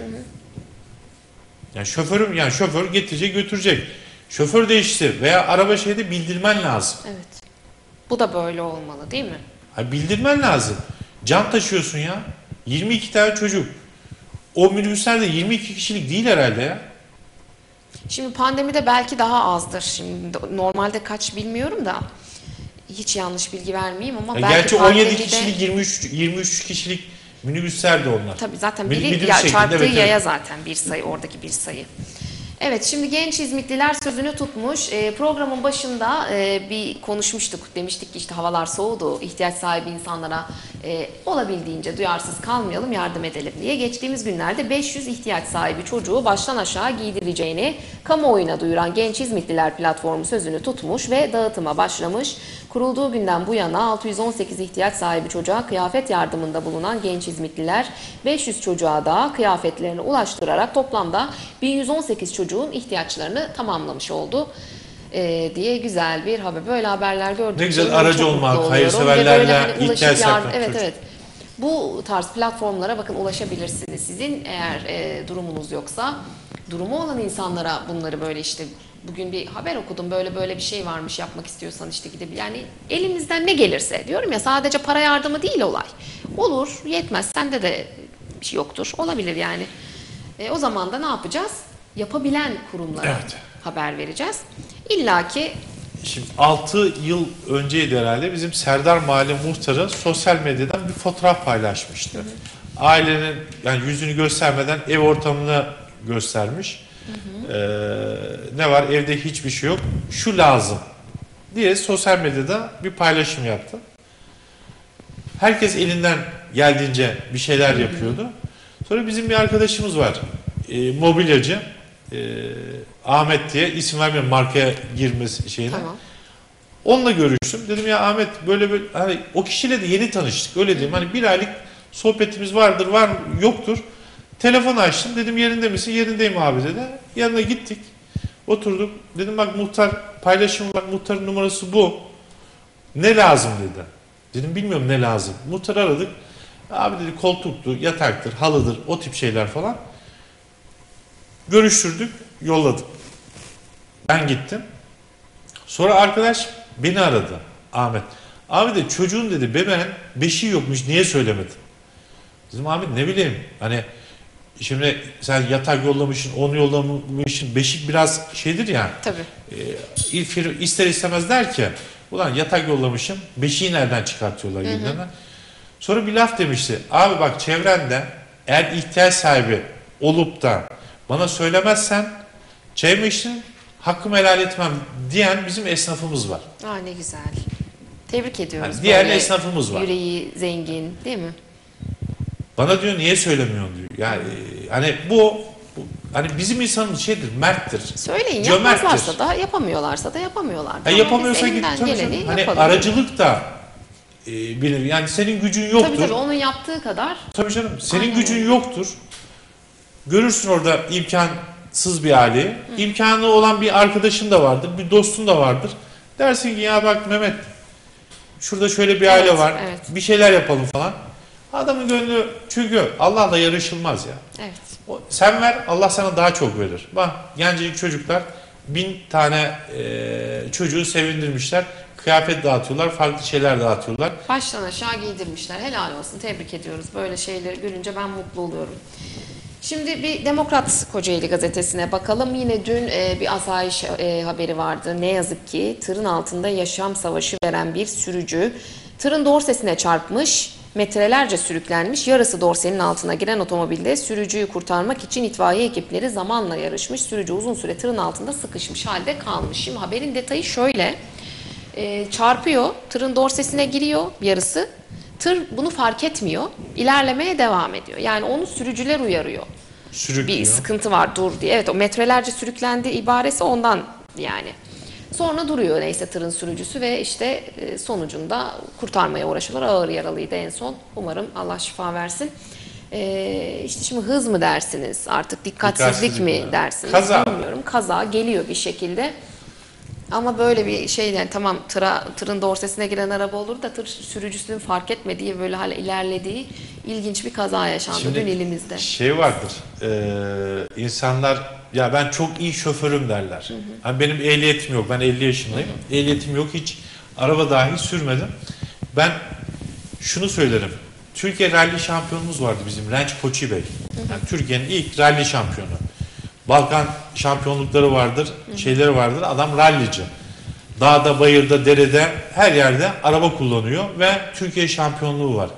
[SPEAKER 2] Yani şoförüm yani şoför getirecek götürecek. Şoför değişti veya araba şeyde bildirmen lazım.
[SPEAKER 1] Evet. Bu da böyle olmalı değil mi?
[SPEAKER 2] Ha bildirmen lazım. Can taşıyorsun ya. 22 tane çocuk. O minibüsler de 22 kişilik değil herhalde ya.
[SPEAKER 1] Şimdi pandemide belki daha azdır. Şimdi normalde kaç bilmiyorum da hiç yanlış bilgi vermeyeyim ama
[SPEAKER 2] Ya
[SPEAKER 1] belki
[SPEAKER 2] gerçi 17
[SPEAKER 1] pandemide-
[SPEAKER 2] kişilik 23 23 kişilik minibüsler de onlar.
[SPEAKER 1] Tabii zaten biri
[SPEAKER 2] bilim
[SPEAKER 1] ya, çarptığı
[SPEAKER 2] evet, evet.
[SPEAKER 1] yaya zaten bir sayı oradaki bir sayı. Evet şimdi genç İzmitliler sözünü tutmuş. Ee, programın başında e, bir konuşmuştuk. Demiştik ki işte havalar soğudu. ihtiyaç sahibi insanlara e, olabildiğince duyarsız kalmayalım yardım edelim diye. Geçtiğimiz günlerde 500 ihtiyaç sahibi çocuğu baştan aşağı giydireceğini kamuoyuna duyuran Genç İzmitliler platformu sözünü tutmuş ve dağıtıma başlamış. Kurulduğu günden bu yana 618 ihtiyaç sahibi çocuğa kıyafet yardımında bulunan genç İzmitliler 500 çocuğa da kıyafetlerini ulaştırarak toplamda 1118 çocuğun ihtiyaçlarını tamamlamış oldu. Ee, diye güzel bir haber. Böyle haberler gördük.
[SPEAKER 2] Ne güzel aracı olmak, hayırseverlerle
[SPEAKER 1] hani
[SPEAKER 2] ihtiyaç
[SPEAKER 1] yardım- Evet evet. Bu tarz platformlara bakın ulaşabilirsiniz. Sizin eğer e, durumunuz yoksa durumu olan insanlara bunları böyle işte bugün bir haber okudum böyle böyle bir şey varmış yapmak istiyorsan işte gidebilir. Yani elimizden ne gelirse diyorum ya sadece para yardımı değil olay. Olur yetmez sende de bir şey yoktur olabilir yani. E, o zaman da ne yapacağız? Yapabilen kurumlara
[SPEAKER 2] Evet.
[SPEAKER 1] haber vereceğiz. İlla ki
[SPEAKER 2] Şimdi 6 yıl önceydi herhalde bizim Serdar Mahalle muhtarı sosyal medyadan bir fotoğraf paylaşmıştı. Ailenin yani yüzünü göstermeden ev ortamını göstermiş. Ee, ne var evde hiçbir şey yok. Şu lazım diye sosyal medyada bir paylaşım yaptı. Herkes elinden geldiğince bir şeyler yapıyordu. Sonra bizim bir arkadaşımız var. E, mobilyacı. E, Ahmet diye isim vermiyorum markaya girmesi şeyine.
[SPEAKER 1] tamam.
[SPEAKER 2] Onunla görüştüm. Dedim ya Ahmet böyle böyle hani o kişiyle de yeni tanıştık. Öyle diyeyim. Hani bir aylık sohbetimiz vardır, var mı? Yoktur. Telefon açtım. Dedim yerinde misin? Yerindeyim abi dedi. Yanına gittik. Oturduk. Dedim bak muhtar paylaşım var. Muhtarın numarası bu. Ne lazım dedi. Dedim bilmiyorum ne lazım. Muhtarı aradık. Abi dedi koltuktu, yataktır, halıdır, o tip şeyler falan. Görüştürdük, yolladık. Ben gittim. Sonra arkadaş beni aradı Ahmet. Abi de çocuğun dedi bebeğin beşiği yokmuş niye söylemedin? Dedim Ahmet ne bileyim hani şimdi sen yatak yollamışsın onu yollamışsın beşik biraz şeydir ya
[SPEAKER 1] Tabii.
[SPEAKER 2] e, ister istemez der ki ulan yatak yollamışım beşiği nereden çıkartıyorlar gündeme. Sonra bir laf demişti abi bak çevrende eğer ihtiyaç sahibi olup da bana söylemezsen çevre işini hakkımı helal etmem diyen bizim esnafımız var.
[SPEAKER 1] Aa ne güzel. Tebrik ediyoruz.
[SPEAKER 2] Yani diğer
[SPEAKER 1] Böyle
[SPEAKER 2] esnafımız var.
[SPEAKER 1] Yüreği zengin değil mi?
[SPEAKER 2] Bana diyor niye söylemiyorsun diyor. Yani e, hani bu, bu hani bizim insanımız şeydir, merttir.
[SPEAKER 1] Söyleyin
[SPEAKER 2] Cömerttir.
[SPEAKER 1] yapmazlarsa da yapamıyorlarsa da yapamıyorlar. Ama
[SPEAKER 2] yapamıyorsa git tabii. Hani
[SPEAKER 1] yapalım.
[SPEAKER 2] aracılık da e, bilir. Yani senin gücün yoktur.
[SPEAKER 1] Tabii tabii onun yaptığı kadar
[SPEAKER 2] Tabii canım. Senin
[SPEAKER 1] Aynen
[SPEAKER 2] gücün yoktur. Görürsün orada imkansız bir hali. İmkanı olan bir arkadaşın da vardır, bir dostun da vardır. Dersin ki ya bak Mehmet şurada şöyle bir aile
[SPEAKER 1] Evet,
[SPEAKER 2] var.
[SPEAKER 1] evet.
[SPEAKER 2] Bir şeyler yapalım falan. Adamın gönlü çünkü Allah'la yarışılmaz ya.
[SPEAKER 1] evet.
[SPEAKER 2] O- Sen ver Allah sana daha çok verir. Bak gencecik çocuklar bin tane e, çocuğu sevindirmişler. Kıyafet dağıtıyorlar, farklı şeyler dağıtıyorlar.
[SPEAKER 1] Baştan aşağı giydirmişler. Helal olsun. Tebrik ediyoruz. Böyle şeyleri görünce ben mutlu oluyorum. Şimdi bir Demokrat Kocaeli gazetesine bakalım. Yine dün e, bir asayiş e, haberi vardı. Ne yazık ki tırın altında yaşam savaşı veren bir sürücü tırın dorsesine çarpmış, metrelerce sürüklenmiş. Yarısı dorsenin altına giren otomobilde sürücüyü kurtarmak için itfaiye ekipleri zamanla yarışmış. Sürücü uzun süre tırın altında sıkışmış halde kalmış. Şimdi haberin detayı şöyle. E, çarpıyor, tırın dorsesine giriyor yarısı. Tır bunu fark etmiyor, ilerlemeye devam ediyor. Yani onu sürücüler uyarıyor.
[SPEAKER 2] Sürüklüyor.
[SPEAKER 1] Bir sıkıntı var dur diye. Evet o metrelerce sürüklendi ibaresi ondan yani. Sonra duruyor neyse tırın sürücüsü ve işte e, sonucunda kurtarmaya uğraşıyorlar. Ağır yaralıydı en son. Umarım Allah şifa versin. E, işte şimdi hız mı dersiniz artık dikkatsizlik,
[SPEAKER 2] Dikkatsizlik
[SPEAKER 1] mi
[SPEAKER 2] mi?
[SPEAKER 1] dersiniz
[SPEAKER 2] Kaza.
[SPEAKER 1] bilmiyorum. Kaza geliyor bir şekilde. Ama böyle bir şey yani tamam tıra, tırın dorsesine giren araba olur da tır sürücüsünün fark etmediği böyle hala ilerlediği ilginç bir kaza yaşandı
[SPEAKER 2] Şimdi
[SPEAKER 1] dün ilimizde.
[SPEAKER 2] Şey vardır. E, insanlar ya ben çok iyi şoförüm derler. Hani benim ehliyetim yok. Ben 50 yaşındayım. Ehliyetim yok. Hiç araba dahi sürmedim. Ben şunu söylerim. Türkiye rally şampiyonumuz vardı bizim Renç Koçi Bey. Yani Türkiye'nin ilk rally şampiyonu. Balkan şampiyonlukları vardır, şeyleri vardır. Adam rallici. Dağda, bayırda, derede her yerde araba kullanıyor ve Türkiye şampiyonluğu var.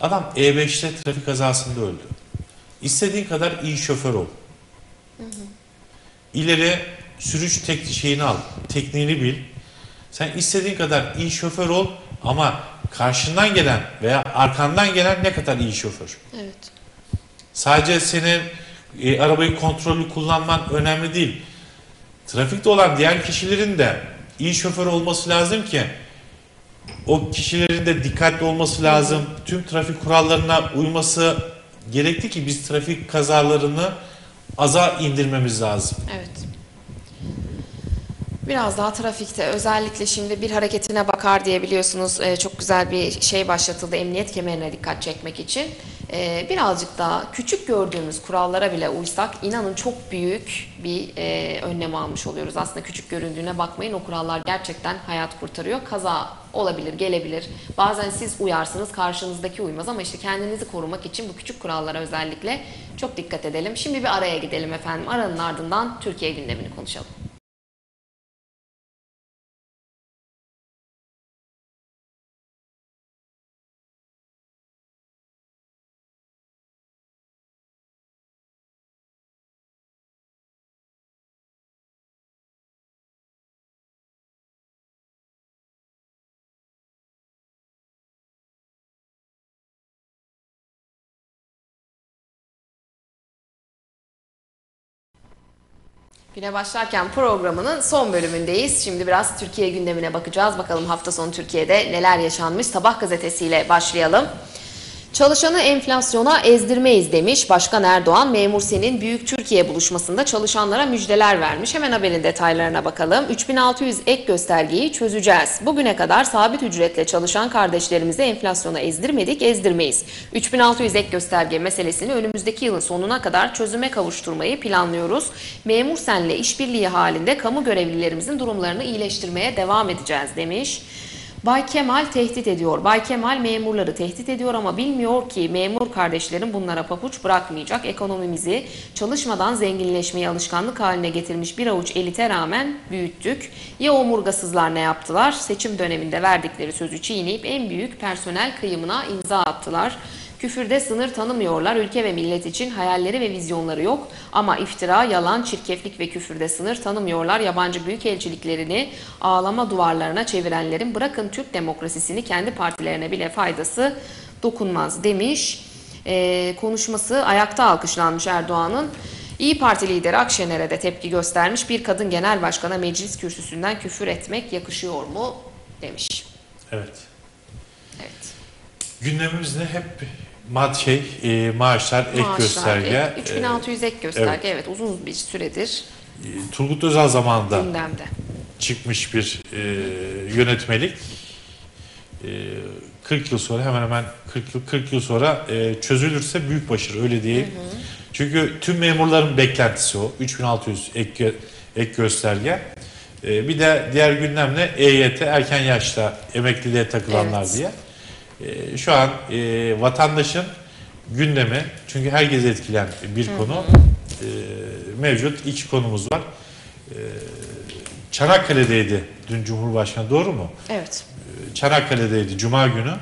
[SPEAKER 2] Adam E5'te trafik kazasında öldü. İstediğin kadar iyi şoför ol. İleri sürüş tek şeyini al, tekniğini bil. Sen istediğin kadar iyi şoför ol ama karşından gelen veya arkandan gelen ne kadar iyi şoför.
[SPEAKER 1] Evet.
[SPEAKER 2] Sadece senin e, arabayı kontrollü kullanman önemli değil. Trafikte olan diğer kişilerin de iyi şoför olması lazım ki o kişilerin de dikkatli olması lazım. Tüm trafik kurallarına uyması gerekli ki biz trafik kazalarını aza indirmemiz lazım.
[SPEAKER 1] Evet. Biraz daha trafikte özellikle şimdi bir hareketine bakar diye biliyorsunuz e, çok güzel bir şey başlatıldı emniyet kemerine dikkat çekmek için. E, birazcık daha küçük gördüğümüz kurallara bile uysak inanın çok büyük bir e, önlem almış oluyoruz. Aslında küçük göründüğüne bakmayın o kurallar gerçekten hayat kurtarıyor. Kaza olabilir, gelebilir. Bazen siz uyarsınız karşınızdaki uymaz ama işte kendinizi korumak için bu küçük kurallara özellikle çok dikkat edelim. Şimdi bir araya gidelim efendim. Aranın ardından Türkiye gündemini konuşalım. Güne başlarken programının son bölümündeyiz. Şimdi biraz Türkiye gündemine bakacağız. Bakalım hafta sonu Türkiye'de neler yaşanmış. Sabah gazetesiyle başlayalım. Çalışanı enflasyona ezdirmeyiz demiş Başkan Erdoğan. Memur Sen'in Büyük Türkiye buluşmasında çalışanlara müjdeler vermiş. Hemen haberin detaylarına bakalım. 3600 ek göstergeyi çözeceğiz. Bugüne kadar sabit ücretle çalışan kardeşlerimizi enflasyona ezdirmedik, ezdirmeyiz. 3600 ek gösterge meselesini önümüzdeki yılın sonuna kadar çözüme kavuşturmayı planlıyoruz. Memur Sen'le işbirliği halinde kamu görevlilerimizin durumlarını iyileştirmeye devam edeceğiz demiş. Bay Kemal tehdit ediyor. Bay Kemal memurları tehdit ediyor ama bilmiyor ki memur kardeşlerim bunlara papuç bırakmayacak. Ekonomimizi çalışmadan zenginleşmeyi alışkanlık haline getirmiş bir avuç elite rağmen büyüttük. Ya omurgasızlar ne yaptılar? Seçim döneminde verdikleri sözü çiğneyip en büyük personel kıyımına imza attılar. Küfürde sınır tanımıyorlar. Ülke ve millet için hayalleri ve vizyonları yok. Ama iftira, yalan, çirkeflik ve küfürde sınır tanımıyorlar. Yabancı büyükelçiliklerini ağlama duvarlarına çevirenlerin bırakın Türk demokrasisini kendi partilerine bile faydası dokunmaz demiş. Ee, konuşması ayakta alkışlanmış Erdoğan'ın. İyi Parti lideri Akşener'e de tepki göstermiş. Bir kadın genel başkana meclis kürsüsünden küfür etmek yakışıyor mu demiş.
[SPEAKER 2] Evet.
[SPEAKER 1] Evet.
[SPEAKER 2] Gündemimizde hep mad şey, e, maaşlar, ek
[SPEAKER 1] Maaşlar,
[SPEAKER 2] gösterge.
[SPEAKER 1] ek- 3600 ek gösterge evet. uzun bir süredir
[SPEAKER 2] E, Turgut Özal zamanında
[SPEAKER 1] gündemde.
[SPEAKER 2] çıkmış bir e, yönetmelik. E, 40 yıl sonra hemen hemen 40 yıl 40 yıl sonra e, çözülürse büyük başarı öyle diyeyim. Çünkü tüm memurların beklentisi o. 3600 ek, gö- ek gösterge. E, bir de diğer gündemle EYT erken yaşta emekliliğe takılanlar
[SPEAKER 1] Evet.
[SPEAKER 2] diye. E, şu an e, vatandaşın gündemi çünkü herkes etkilen bir konu. E, mevcut iki konumuz var. E, Çanakkale'deydi dün Cumhurbaşkanı doğru mu?
[SPEAKER 1] Evet.
[SPEAKER 2] E, Çanakkale'deydi Cuma günü.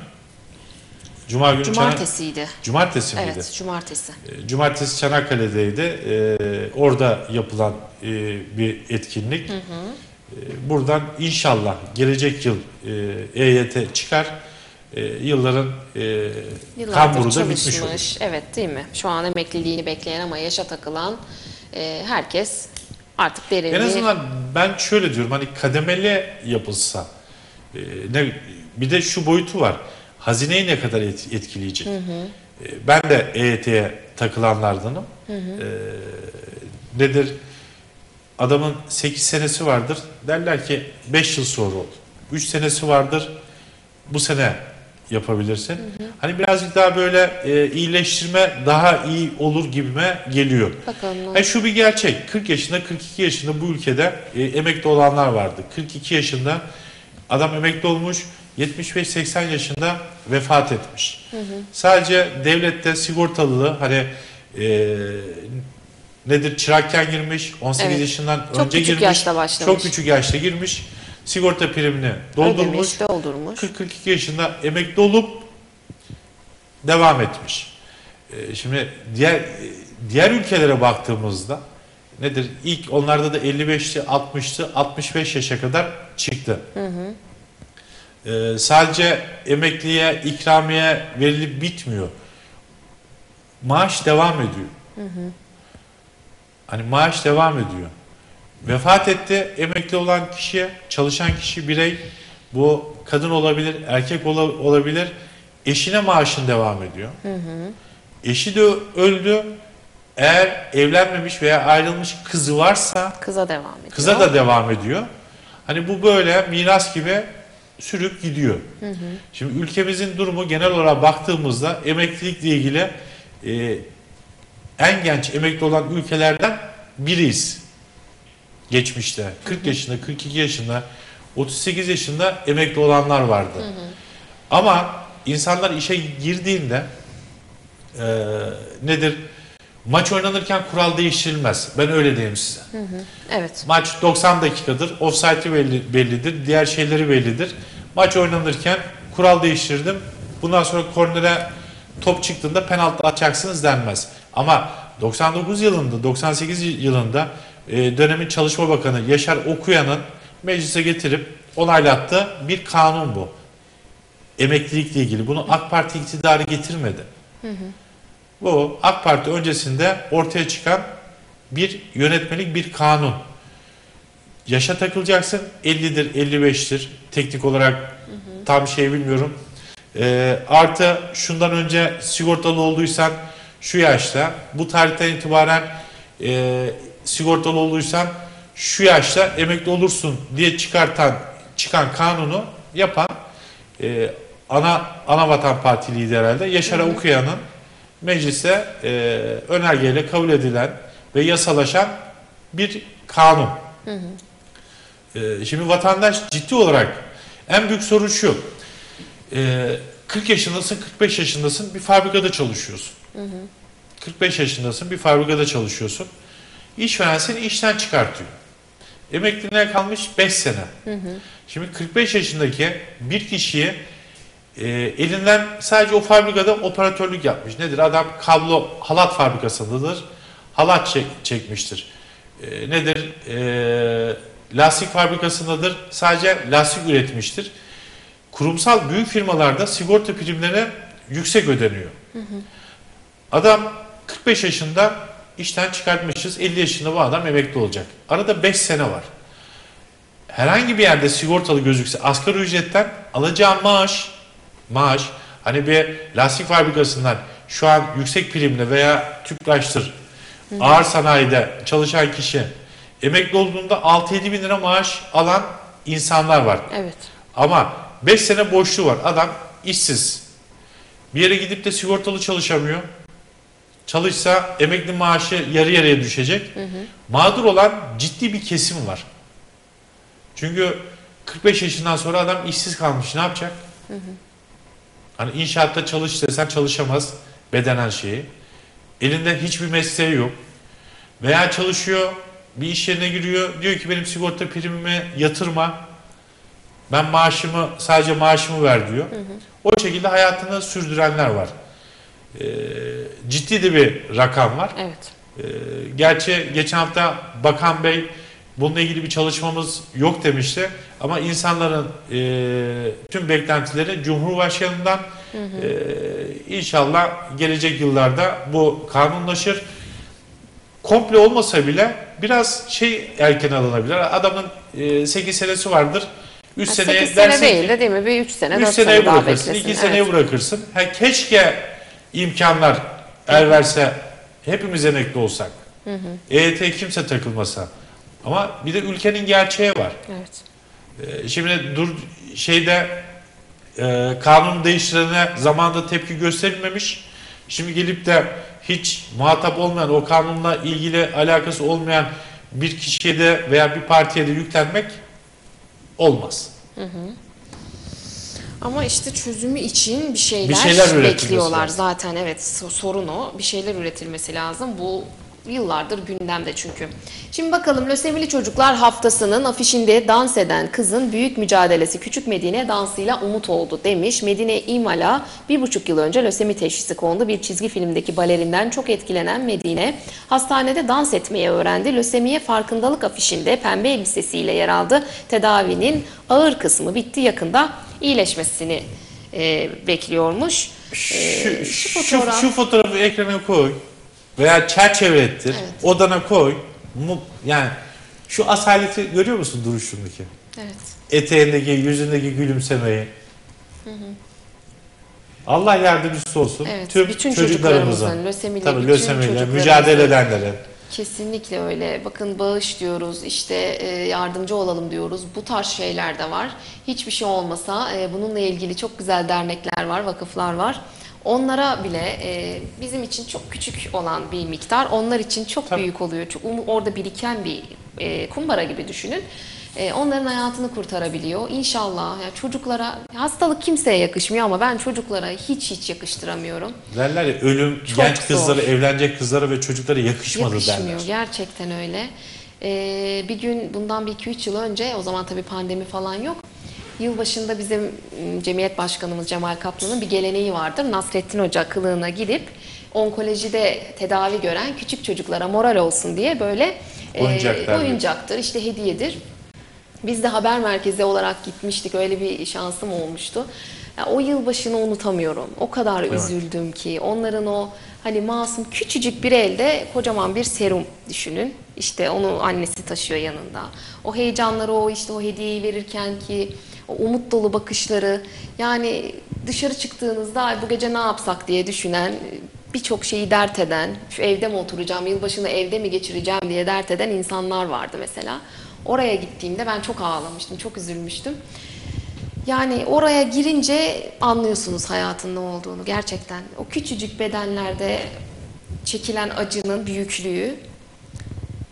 [SPEAKER 2] Cuma günü
[SPEAKER 1] Cumartesiydi.
[SPEAKER 2] Cumartesi miydi?
[SPEAKER 1] Evet, cumartesi.
[SPEAKER 2] E, Cumartesi Çanakkale'deydi. E, orada yapılan e, bir etkinlik. E, buradan inşallah gelecek yıl e, EYT çıkar. E, yılların e, kamburu da bitmiş olur.
[SPEAKER 1] Evet değil mi? Şu an emekliliğini bekleyen ama yaşa takılan e, herkes artık derin
[SPEAKER 2] En azından ben şöyle diyorum hani kademeli yapılsa e, ne bir de şu boyutu var. Hazineyi ne kadar et- etkileyecek? E, ben de EYT'ye takılanlardanım. E, nedir? Adamın 8 senesi vardır. Derler ki 5 yıl sonra ol. 3 senesi vardır. Bu sene yapabilirsin. Hani birazcık daha böyle e, iyileştirme daha iyi olur gibime geliyor.
[SPEAKER 1] Bakalım.
[SPEAKER 2] Ha şu bir gerçek. 40 yaşında, 42 yaşında bu ülkede e, emekli olanlar vardı. 42 yaşında adam emekli olmuş, 75-80 yaşında vefat etmiş. Sadece devlette sigortalı hani e, nedir çırakken girmiş, 18
[SPEAKER 1] Evet.
[SPEAKER 2] yaşından
[SPEAKER 1] Çok
[SPEAKER 2] önce
[SPEAKER 1] küçük
[SPEAKER 2] girmiş.
[SPEAKER 1] yaşta başlamış.
[SPEAKER 2] Çok küçük yaşta girmiş. Sigorta primini doldurmuş.
[SPEAKER 1] Doldurmuş.
[SPEAKER 2] 40-42 yaşında emekli olup devam etmiş. Ee, Şimdi diğer diğer ülkelere baktığımızda nedir? İlk onlarda da 55'ti, 60'tı, 65 yaşa kadar çıktı. Ee, sadece emekliye, ikramiye verilip bitmiyor. Maaş devam ediyor. Hani maaş devam ediyor. Vefat etti emekli olan kişiye, çalışan kişi birey, bu kadın olabilir, erkek ola- olabilir, eşine maaşın devam ediyor. Eşi de öldü. Eğer evlenmemiş veya ayrılmış kızı varsa
[SPEAKER 1] Kıza devam ediyor.
[SPEAKER 2] kıza da devam ediyor. Hani bu böyle miras gibi sürüp gidiyor. Şimdi ülkemizin durumu genel olarak baktığımızda emeklilikle ilgili e, en genç emekli olan ülkelerden biriyiz. Geçmişte 40 yaşında, 42 yaşında, 38 yaşında emekli olanlar vardı. Ama insanlar işe girdiğinde e, nedir? Maç oynanırken kural değiştirilmez. Ben öyle diyeyim size.
[SPEAKER 1] Evet.
[SPEAKER 2] Maç 90 dakikadır. Offside'i belli, bellidir. Diğer şeyleri bellidir. Maç oynanırken kural değiştirdim. Bundan sonra kornere top çıktığında penaltı atacaksınız denmez. Ama 99 yılında, 98 yılında e, dönemin Çalışma Bakanı Yaşar Okuyan'ın meclise getirip onaylattığı bir kanun bu. Emeklilikle ilgili. Bunu AK Parti iktidarı getirmedi. Bu AK Parti öncesinde ortaya çıkan bir yönetmelik bir kanun. Yaşa takılacaksın 50'dir 55'tir teknik olarak tam şey bilmiyorum. Ee, artı şundan önce sigortalı olduysan şu yaşta bu tarihten itibaren e, sigortalı olduysan şu yaşta emekli olursun diye çıkartan çıkan kanunu yapan e, ana ana vatan parti lideri herhalde Yaşar Okuyan'ın meclise e, önergeyle kabul edilen ve yasalaşan bir kanun. E, şimdi vatandaş ciddi olarak en büyük sorun şu. E, 40 yaşındasın, 45 yaşındasın bir fabrikada çalışıyorsun. 45 yaşındasın bir fabrikada çalışıyorsun. İşveren seni işten çıkartıyor. Emekliliğine kalmış 5 sene. Şimdi 45 yaşındaki bir kişiye e, elinden sadece o fabrikada operatörlük yapmış. Nedir? Adam kablo halat fabrikasındadır. Halat çek, çekmiştir. E, nedir? E, lastik fabrikasındadır. Sadece lastik üretmiştir. Kurumsal büyük firmalarda sigorta primleri yüksek ödeniyor. Adam 45 yaşında işten çıkartmışız. 50 yaşında bu adam emekli olacak. Arada 5 sene var. Herhangi bir yerde sigortalı gözükse asgari ücretten alacağı maaş maaş hani bir lastik fabrikasından şu an yüksek primli veya tüpraştır ağır sanayide çalışan kişi emekli olduğunda 6-7 bin lira maaş alan insanlar var.
[SPEAKER 1] Evet.
[SPEAKER 2] Ama 5 sene boşluğu var. Adam işsiz. Bir yere gidip de sigortalı çalışamıyor. Çalışsa emekli maaşı yarı yarıya düşecek. Mağdur olan ciddi bir kesim var. Çünkü 45 yaşından sonra adam işsiz kalmış. Ne yapacak? Hani inşaatta çalış desen çalışamaz bedenen şeyi. Elinde hiçbir mesleği yok. Veya çalışıyor, bir iş yerine giriyor. Diyor ki benim sigorta primimi yatırma. Ben maaşımı sadece maaşımı ver diyor. O şekilde hayatını sürdürenler var. Ee, ciddi de bir rakam var.
[SPEAKER 1] Evet.
[SPEAKER 2] Ee, gerçi geçen hafta Bakan Bey bununla ilgili bir çalışmamız yok demişti. Ama insanların e, tüm beklentileri Cumhurbaşkanı'ndan e, inşallah gelecek yıllarda bu kanunlaşır. Komple olmasa bile biraz şey erken alınabilir. Adamın e, 8 senesi vardır. 3
[SPEAKER 1] Ha,
[SPEAKER 2] seneye
[SPEAKER 1] 8 sene
[SPEAKER 2] dersin
[SPEAKER 1] değil de değil mi? Bir 3 sene,
[SPEAKER 2] 3
[SPEAKER 1] 4
[SPEAKER 2] seneye
[SPEAKER 1] sene daha
[SPEAKER 2] bırakırsın,
[SPEAKER 1] beklesin.
[SPEAKER 2] 2 seneye
[SPEAKER 1] Evet.
[SPEAKER 2] bırakırsın. Ha, keşke imkanlar el verse hepimiz emekli olsak. EYT kimse takılmasa. Ama bir de ülkenin gerçeği var.
[SPEAKER 1] Evet.
[SPEAKER 2] Ee, Şimdi dur şeyde e, kanun değiştirene zamanda tepki gösterilmemiş. Şimdi gelip de hiç muhatap olmayan o kanunla ilgili alakası olmayan bir kişiye de veya bir partiye de yüklenmek olmaz.
[SPEAKER 1] Ama işte çözümü için bir şeyler,
[SPEAKER 2] Bir şeyler
[SPEAKER 1] bekliyorlar. Zaten evet so- sorun o. Bir şeyler üretilmesi lazım. Bu yıllardır gündemde çünkü. Şimdi bakalım Lösemili Çocuklar Haftası'nın afişinde dans eden kızın büyük mücadelesi Küçük Medine dansıyla umut oldu demiş. Medine İmal'a bir buçuk yıl önce lösemi teşhisi kondu. Bir çizgi filmdeki balerinden çok etkilenen Medine hastanede dans etmeyi öğrendi. Lösemiye farkındalık afişinde pembe elbisesiyle yer aldı. Tedavinin ağır kısmı bitti yakında iyileşmesini e, bekliyormuş.
[SPEAKER 2] Şu,
[SPEAKER 1] Ee, şu
[SPEAKER 2] şu,
[SPEAKER 1] fotoğraf-
[SPEAKER 2] şu fotoğrafı ekrana koy veya çerçeve ettir,
[SPEAKER 1] Evet.
[SPEAKER 2] odana koy. Yani şu asaleti görüyor musun duruşundaki?
[SPEAKER 1] Evet.
[SPEAKER 2] Eteğindeki, yüzündeki gülümsemeyi. Allah yardımcısı olsun.
[SPEAKER 1] Evet,
[SPEAKER 2] Tüm
[SPEAKER 1] bütün
[SPEAKER 2] çocuklarımızın.
[SPEAKER 1] çocuklarımızın, lösemili
[SPEAKER 2] Tabii
[SPEAKER 1] bütün
[SPEAKER 2] lösemiyle mücadele edenlerin.
[SPEAKER 1] Kesinlikle öyle. Bakın bağış diyoruz, işte e, yardımcı olalım diyoruz. Bu tarz şeyler de var. Hiçbir şey olmasa e, bununla ilgili çok güzel dernekler var, vakıflar var. Onlara bile e, bizim için çok küçük olan bir miktar, onlar için çok
[SPEAKER 2] Tabii.
[SPEAKER 1] büyük oluyor. Çok um- orada biriken bir e, kumbara gibi düşünün. E, onların hayatını kurtarabiliyor. İnşallah ya çocuklara hastalık kimseye yakışmıyor ama ben çocuklara hiç hiç yakıştıramıyorum.
[SPEAKER 2] Derler ya ölüm
[SPEAKER 1] Çok
[SPEAKER 2] genç
[SPEAKER 1] zor.
[SPEAKER 2] kızlara, evlenecek kızlara ve çocuklara yakışmadı
[SPEAKER 1] Yakışmıyor
[SPEAKER 2] derler.
[SPEAKER 1] gerçekten öyle. Ee, bir gün bundan bir iki üç yıl önce o zaman tabii pandemi falan yok. Yılbaşında bizim m, cemiyet başkanımız Cemal Kaplan'ın bir geleneği vardır. Nasrettin Hoca kılığına gidip onkolojide tedavi gören küçük çocuklara moral olsun diye böyle e, oyuncaktır, işte hediyedir. Biz de haber merkezi olarak gitmiştik. Öyle bir şansım olmuştu. Ya, o yılbaşını unutamıyorum. O kadar
[SPEAKER 2] Evet.
[SPEAKER 1] üzüldüm ki. Onların o hani masum küçücük bir elde kocaman bir serum düşünün. İşte onu annesi taşıyor yanında. O heyecanları, o işte o hediyeyi verirken ki o umut dolu bakışları. Yani dışarı çıktığınızda "Ay, bu gece ne yapsak diye düşünen birçok şeyi dert eden, şu evde mi oturacağım, yılbaşını evde mi geçireceğim diye dert eden insanlar vardı mesela. Oraya gittiğimde ben çok ağlamıştım, çok üzülmüştüm. Yani oraya girince anlıyorsunuz hayatın ne olduğunu gerçekten. O küçücük bedenlerde çekilen acının büyüklüğü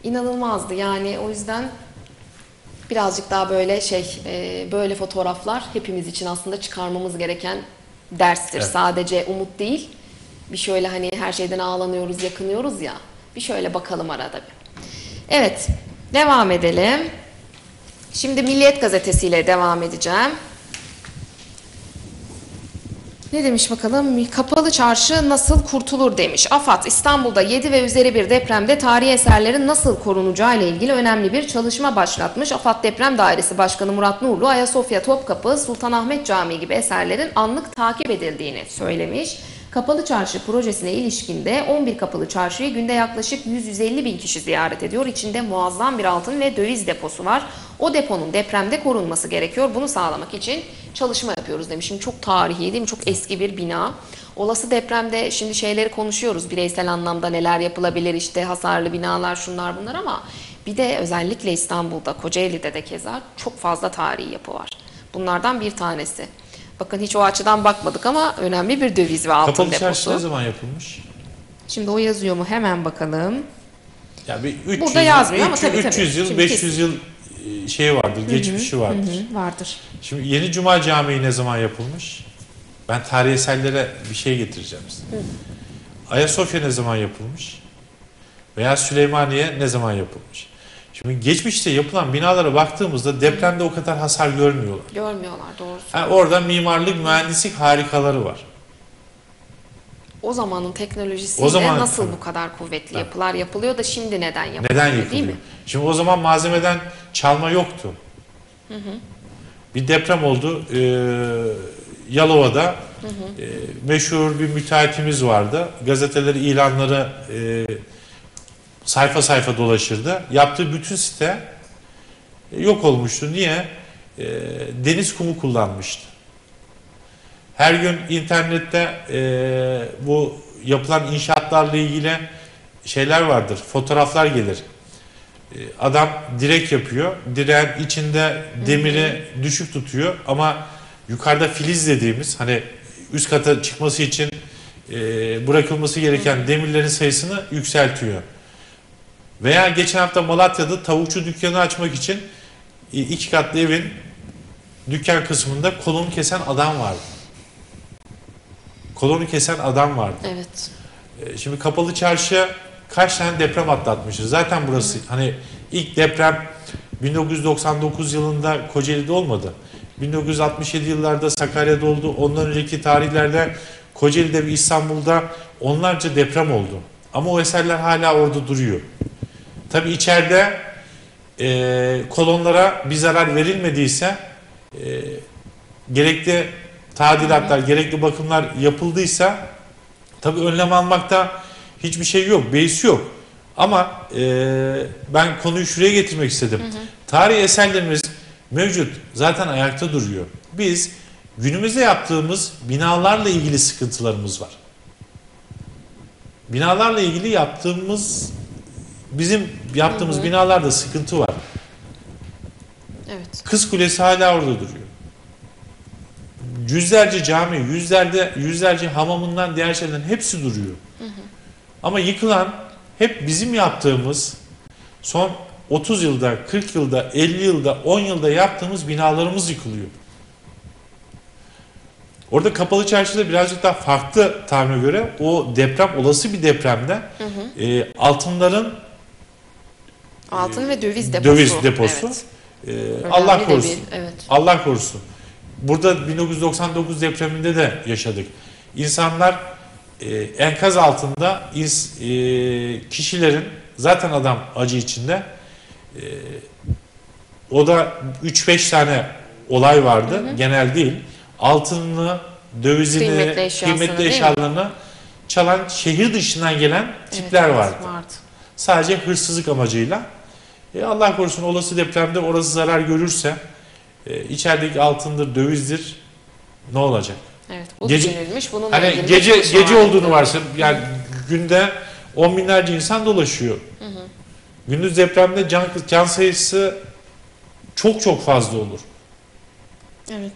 [SPEAKER 1] inanılmazdı. Yani o yüzden birazcık daha böyle şey, e, böyle fotoğraflar hepimiz için aslında çıkarmamız gereken derstir.
[SPEAKER 2] Evet.
[SPEAKER 1] Sadece umut değil. Bir şöyle hani her şeyden ağlanıyoruz, yakınıyoruz ya. Bir şöyle bakalım arada bir. Evet, devam edelim. Şimdi Milliyet Gazetesi'yle devam edeceğim. Ne demiş bakalım? Kapalı çarşı nasıl kurtulur demiş. AFAD İstanbul'da 7 ve üzeri bir depremde tarihi eserlerin nasıl korunacağı ile ilgili önemli bir çalışma başlatmış. AFAD Deprem Dairesi Başkanı Murat Nurlu, Ayasofya, Topkapı, Sultanahmet Camii gibi eserlerin anlık takip edildiğini söylemiş. Kapalı Çarşı projesine ilişkinde 11 kapalı çarşıyı günde yaklaşık 100-150 bin kişi ziyaret ediyor. İçinde muazzam bir altın ve döviz deposu var. O deponun depremde korunması gerekiyor. Bunu sağlamak için çalışma yapıyoruz demiş. Şimdi çok tarihi değil mi? Çok eski bir bina. Olası depremde şimdi şeyleri konuşuyoruz. Bireysel anlamda neler yapılabilir işte hasarlı binalar şunlar bunlar ama bir de özellikle İstanbul'da Kocaeli'de de keza çok fazla tarihi yapı var. Bunlardan bir tanesi. Bakın hiç o açıdan bakmadık ama önemli bir döviz ve altın
[SPEAKER 2] Kapalı çarşı
[SPEAKER 1] deposu.
[SPEAKER 2] ne zaman yapılmış?
[SPEAKER 1] Şimdi o yazıyor mu hemen bakalım.
[SPEAKER 2] Ya bir 300
[SPEAKER 1] Burada yazmıyor ama
[SPEAKER 2] 300,
[SPEAKER 1] tabii, tabii.
[SPEAKER 2] 300 yıl,
[SPEAKER 1] Şimdi
[SPEAKER 2] 500 yıl e, şey vardır, geçmişi vardır.
[SPEAKER 1] vardır.
[SPEAKER 2] Şimdi Yeni Cuma Camii ne zaman yapılmış? Ben tarih eserlere bir şey getireceğim size. Ayasofya ne zaman yapılmış? Veya Süleymaniye ne zaman yapılmış? Şimdi geçmişte yapılan binalara baktığımızda depremde o kadar hasar görmüyorlar.
[SPEAKER 1] Görmüyorlar doğrusu.
[SPEAKER 2] Ha, orada mimarlık, mühendislik harikaları var.
[SPEAKER 1] O zamanın teknolojisiyle
[SPEAKER 2] O zaman-
[SPEAKER 1] nasıl bu kadar kuvvetli yapılar yapılıyor da şimdi neden yapılıyor?
[SPEAKER 2] Neden
[SPEAKER 1] Değil
[SPEAKER 2] yapılıyor?
[SPEAKER 1] mi?
[SPEAKER 2] Şimdi o zaman malzemeden çalma yoktu. Bir deprem oldu. Ee, Yalova'da e, meşhur bir müteahhitimiz vardı. Gazeteleri, ilanları e, sayfa sayfa dolaşırdı. Yaptığı bütün site e, yok olmuştu. Niye? E, deniz kumu kullanmıştı. Her gün internette e, bu yapılan inşaatlarla ilgili şeyler vardır, fotoğraflar gelir. E, Adam direk yapıyor, direğin içinde demiri düşük tutuyor ama yukarıda filiz dediğimiz hani üst kata çıkması için e, bırakılması gereken demirlerin sayısını yükseltiyor. Veya geçen hafta Malatya'da tavukçu dükkanı açmak için e, iki katlı evin dükkan kısmında kolonu kesen adam vardı. Kolonu kesen adam vardı.
[SPEAKER 1] Evet.
[SPEAKER 2] E, Şimdi kapalı çarşıya kaç tane deprem atlatmışız. Zaten burası hani ilk deprem 1999 yılında Kocaeli'de olmadı. 1967 yıllarda Sakarya'da oldu. Ondan önceki tarihlerde Kocaeli'de ve İstanbul'da onlarca deprem oldu. Ama o eserler hala orada duruyor. Tabi içeride e, kolonlara bir zarar verilmediyse e, gerekli tadilatlar, gerekli bakımlar yapıldıysa Tabii önlem almakta hiçbir şey yok, beis yok. Ama e, ben konuyu şuraya getirmek istedim. Tarihi eserlerimiz mevcut, zaten ayakta duruyor. Biz günümüzde yaptığımız binalarla ilgili sıkıntılarımız var. Binalarla ilgili yaptığımız, bizim yaptığımız binalarda sıkıntı var.
[SPEAKER 1] Evet.
[SPEAKER 2] Kız Kulesi hala orada duruyor. Yüzlerce cami, yüzlerde yüzlerce hamamından diğer şeylerin hepsi duruyor. Ama yıkılan hep bizim yaptığımız son 30 yılda, 40 yılda, 50 yılda, 10 yılda yaptığımız binalarımız yıkılıyor. Orada kapalı çarşıda birazcık daha farklı tahmine göre o deprem olası bir depremde e, altınların
[SPEAKER 1] Altın ve döviz deposu.
[SPEAKER 2] döviz deposu
[SPEAKER 1] Evet.
[SPEAKER 2] e,
[SPEAKER 1] Önemli
[SPEAKER 2] Allah korusun.
[SPEAKER 1] bir- evet.
[SPEAKER 2] Allah korusun. Burada 1999 depreminde de yaşadık. İnsanlar e, enkaz altında ins- e, kişilerin zaten adam acı içinde e, o da 3-5 tane olay vardı. Genel değil. Altınını, dövizini,
[SPEAKER 1] Kıymetli eşyasını,
[SPEAKER 2] eşyalarını çalan şehir dışından gelen tipler
[SPEAKER 1] Evet,
[SPEAKER 2] vardı.
[SPEAKER 1] vardı.
[SPEAKER 2] Sadece hırsızlık amacıyla. E, Allah korusun olası depremde orası zarar görürse e, içerideki altındır, dövizdir ne olacak?
[SPEAKER 1] Evet. Bu
[SPEAKER 2] Gece-
[SPEAKER 1] düşünülmüş. Bununla
[SPEAKER 2] Hani gece gece
[SPEAKER 1] var.
[SPEAKER 2] olduğunu varsa yani günde on binlerce insan dolaşıyor. Gündüz depremde can, can sayısı çok çok fazla olur.
[SPEAKER 1] Evet.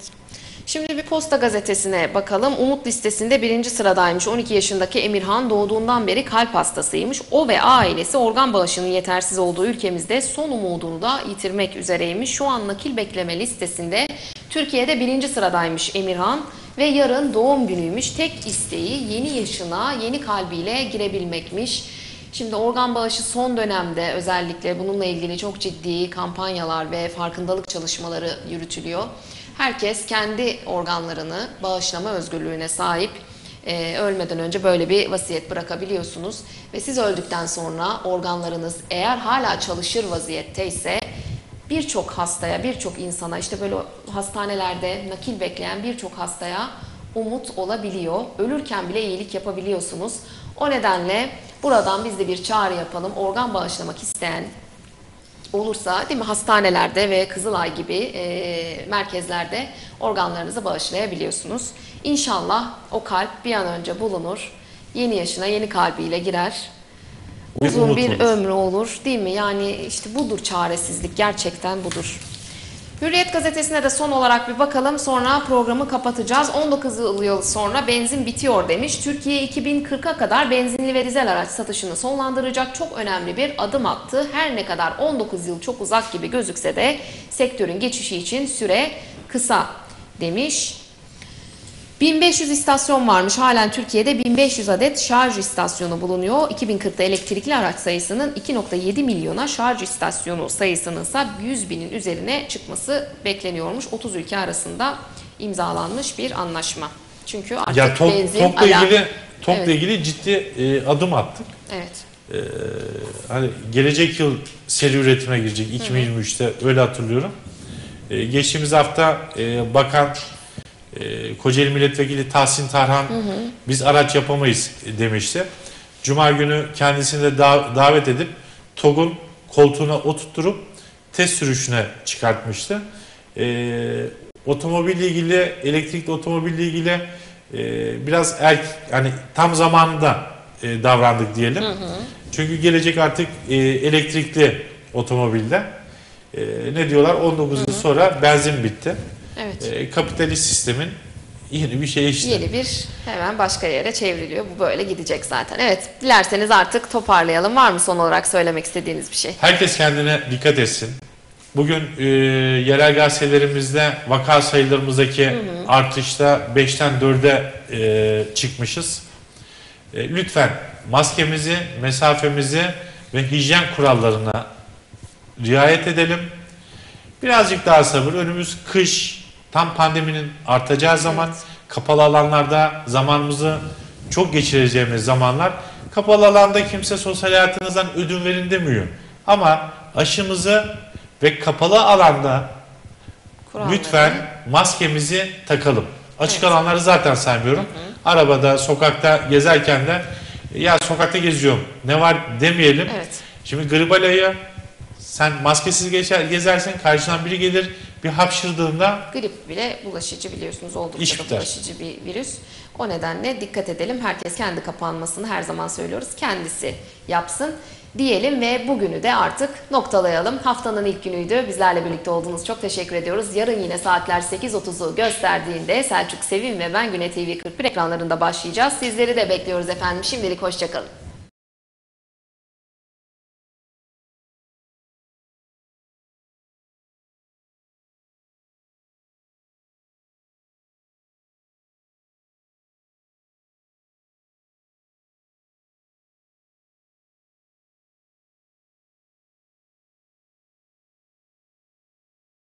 [SPEAKER 1] Şimdi bir posta gazetesine bakalım. Umut listesinde birinci sıradaymış. 12 yaşındaki Emirhan doğduğundan beri kalp hastasıymış. O ve ailesi organ bağışının yetersiz olduğu ülkemizde son umudunu da yitirmek üzereymiş. Şu an nakil bekleme listesinde Türkiye'de birinci sıradaymış Emirhan. Ve yarın doğum günüymüş. Tek isteği yeni yaşına yeni kalbiyle girebilmekmiş. Şimdi organ bağışı son dönemde özellikle bununla ilgili çok ciddi kampanyalar ve farkındalık çalışmaları yürütülüyor. Herkes kendi organlarını bağışlama özgürlüğüne sahip. Ee, ölmeden önce böyle bir vasiyet bırakabiliyorsunuz. Ve siz öldükten sonra organlarınız eğer hala çalışır vaziyetteyse birçok hastaya, birçok insana işte böyle hastanelerde nakil bekleyen birçok hastaya umut olabiliyor. Ölürken bile iyilik yapabiliyorsunuz. O nedenle buradan biz de bir çağrı yapalım. Organ bağışlamak isteyen olursa değil mi hastanelerde ve Kızılay gibi e, merkezlerde organlarınızı bağışlayabiliyorsunuz. İnşallah o kalp bir an önce bulunur. Yeni yaşına yeni kalbiyle girer. Uzun bir ömrü olur değil mi? Yani işte budur çaresizlik gerçekten budur. Hürriyet gazetesine de son olarak bir bakalım sonra programı kapatacağız. 19 yıl sonra benzin bitiyor demiş. Türkiye 2040'a kadar benzinli ve dizel araç satışını sonlandıracak çok önemli bir adım attı. Her ne kadar 19 yıl çok uzak gibi gözükse de sektörün geçişi için süre kısa demiş. 1500 istasyon varmış. Halen Türkiye'de 1500 adet şarj istasyonu bulunuyor. 2040'da elektrikli araç sayısının 2.7 milyona, şarj istasyonu sayısının ise 100 binin üzerine çıkması bekleniyormuş. 30 ülke arasında imzalanmış bir anlaşma. Çünkü artık
[SPEAKER 2] Ya TOG,
[SPEAKER 1] benzin
[SPEAKER 2] TOG'la
[SPEAKER 1] ala-
[SPEAKER 2] ilgili TOG'la
[SPEAKER 1] Evet.
[SPEAKER 2] ilgili ciddi e, adım attık.
[SPEAKER 1] Evet.
[SPEAKER 2] Hani gelecek yıl seri üretime girecek 2023'te öyle hatırlıyorum. E, geçtiğimiz hafta e, bakan e, Kocaeli Milletvekili Tahsin Tarhan biz araç yapamayız demişti. Cuma günü kendisini de da- davet edip TOG'un koltuğuna oturtturup test sürüşüne çıkartmıştı. E, otomobille ilgili, elektrikli otomobille ilgili e, biraz erk, hani tam zamanında e, davrandık diyelim. Çünkü gelecek artık e, elektrikli otomobilde. E, ne diyorlar? 19 yıl sonra benzin bitti.
[SPEAKER 1] Evet.
[SPEAKER 2] E, kapitalist sistemin yeni bir şey işte.
[SPEAKER 1] Yeni bir hemen başka yere çevriliyor. Bu böyle gidecek zaten. Evet. Dilerseniz artık toparlayalım. Var mı son olarak söylemek istediğiniz bir şey?
[SPEAKER 2] Herkes kendine dikkat etsin. Bugün e, yerel gazetelerimizde vaka sayılarımızdaki artışta 5'ten 4'e e, çıkmışız. E, lütfen maskemizi, mesafemizi ve hijyen kurallarına riayet edelim. Birazcık daha sabır. Önümüz kış, tam pandeminin artacağı zaman kapalı alanlarda zamanımızı çok geçireceğimiz zamanlar. Kapalı alanda kimse sosyal hayatınızdan ödün verin demiyor. Ama aşımızı ve kapalı alanda lütfen maskemizi takalım. Açık
[SPEAKER 1] Evet.
[SPEAKER 2] alanları zaten saymıyorum. Arabada, sokakta gezerken de ya sokakta geziyorum ne var demeyelim.
[SPEAKER 1] Evet.
[SPEAKER 2] Şimdi gribal ayı sen maskesiz geçer, gezersen karşından biri gelir bir hapşırdığında
[SPEAKER 1] Grip bile bulaşıcı biliyorsunuz oldukça da bulaşıcı bir virüs. O nedenle dikkat edelim. Herkes kendi kapanmasını her zaman söylüyoruz. Kendisi yapsın diyelim ve bugünü de artık noktalayalım. Haftanın ilk günüydü. Bizlerle birlikte olduğunuz çok teşekkür ediyoruz. Yarın yine saatler 8.30'u gösterdiğinde Selçuk Sevim ve ben Güne TV 41 ekranlarında başlayacağız. Sizleri de bekliyoruz efendim. Şimdilik hoşçakalın.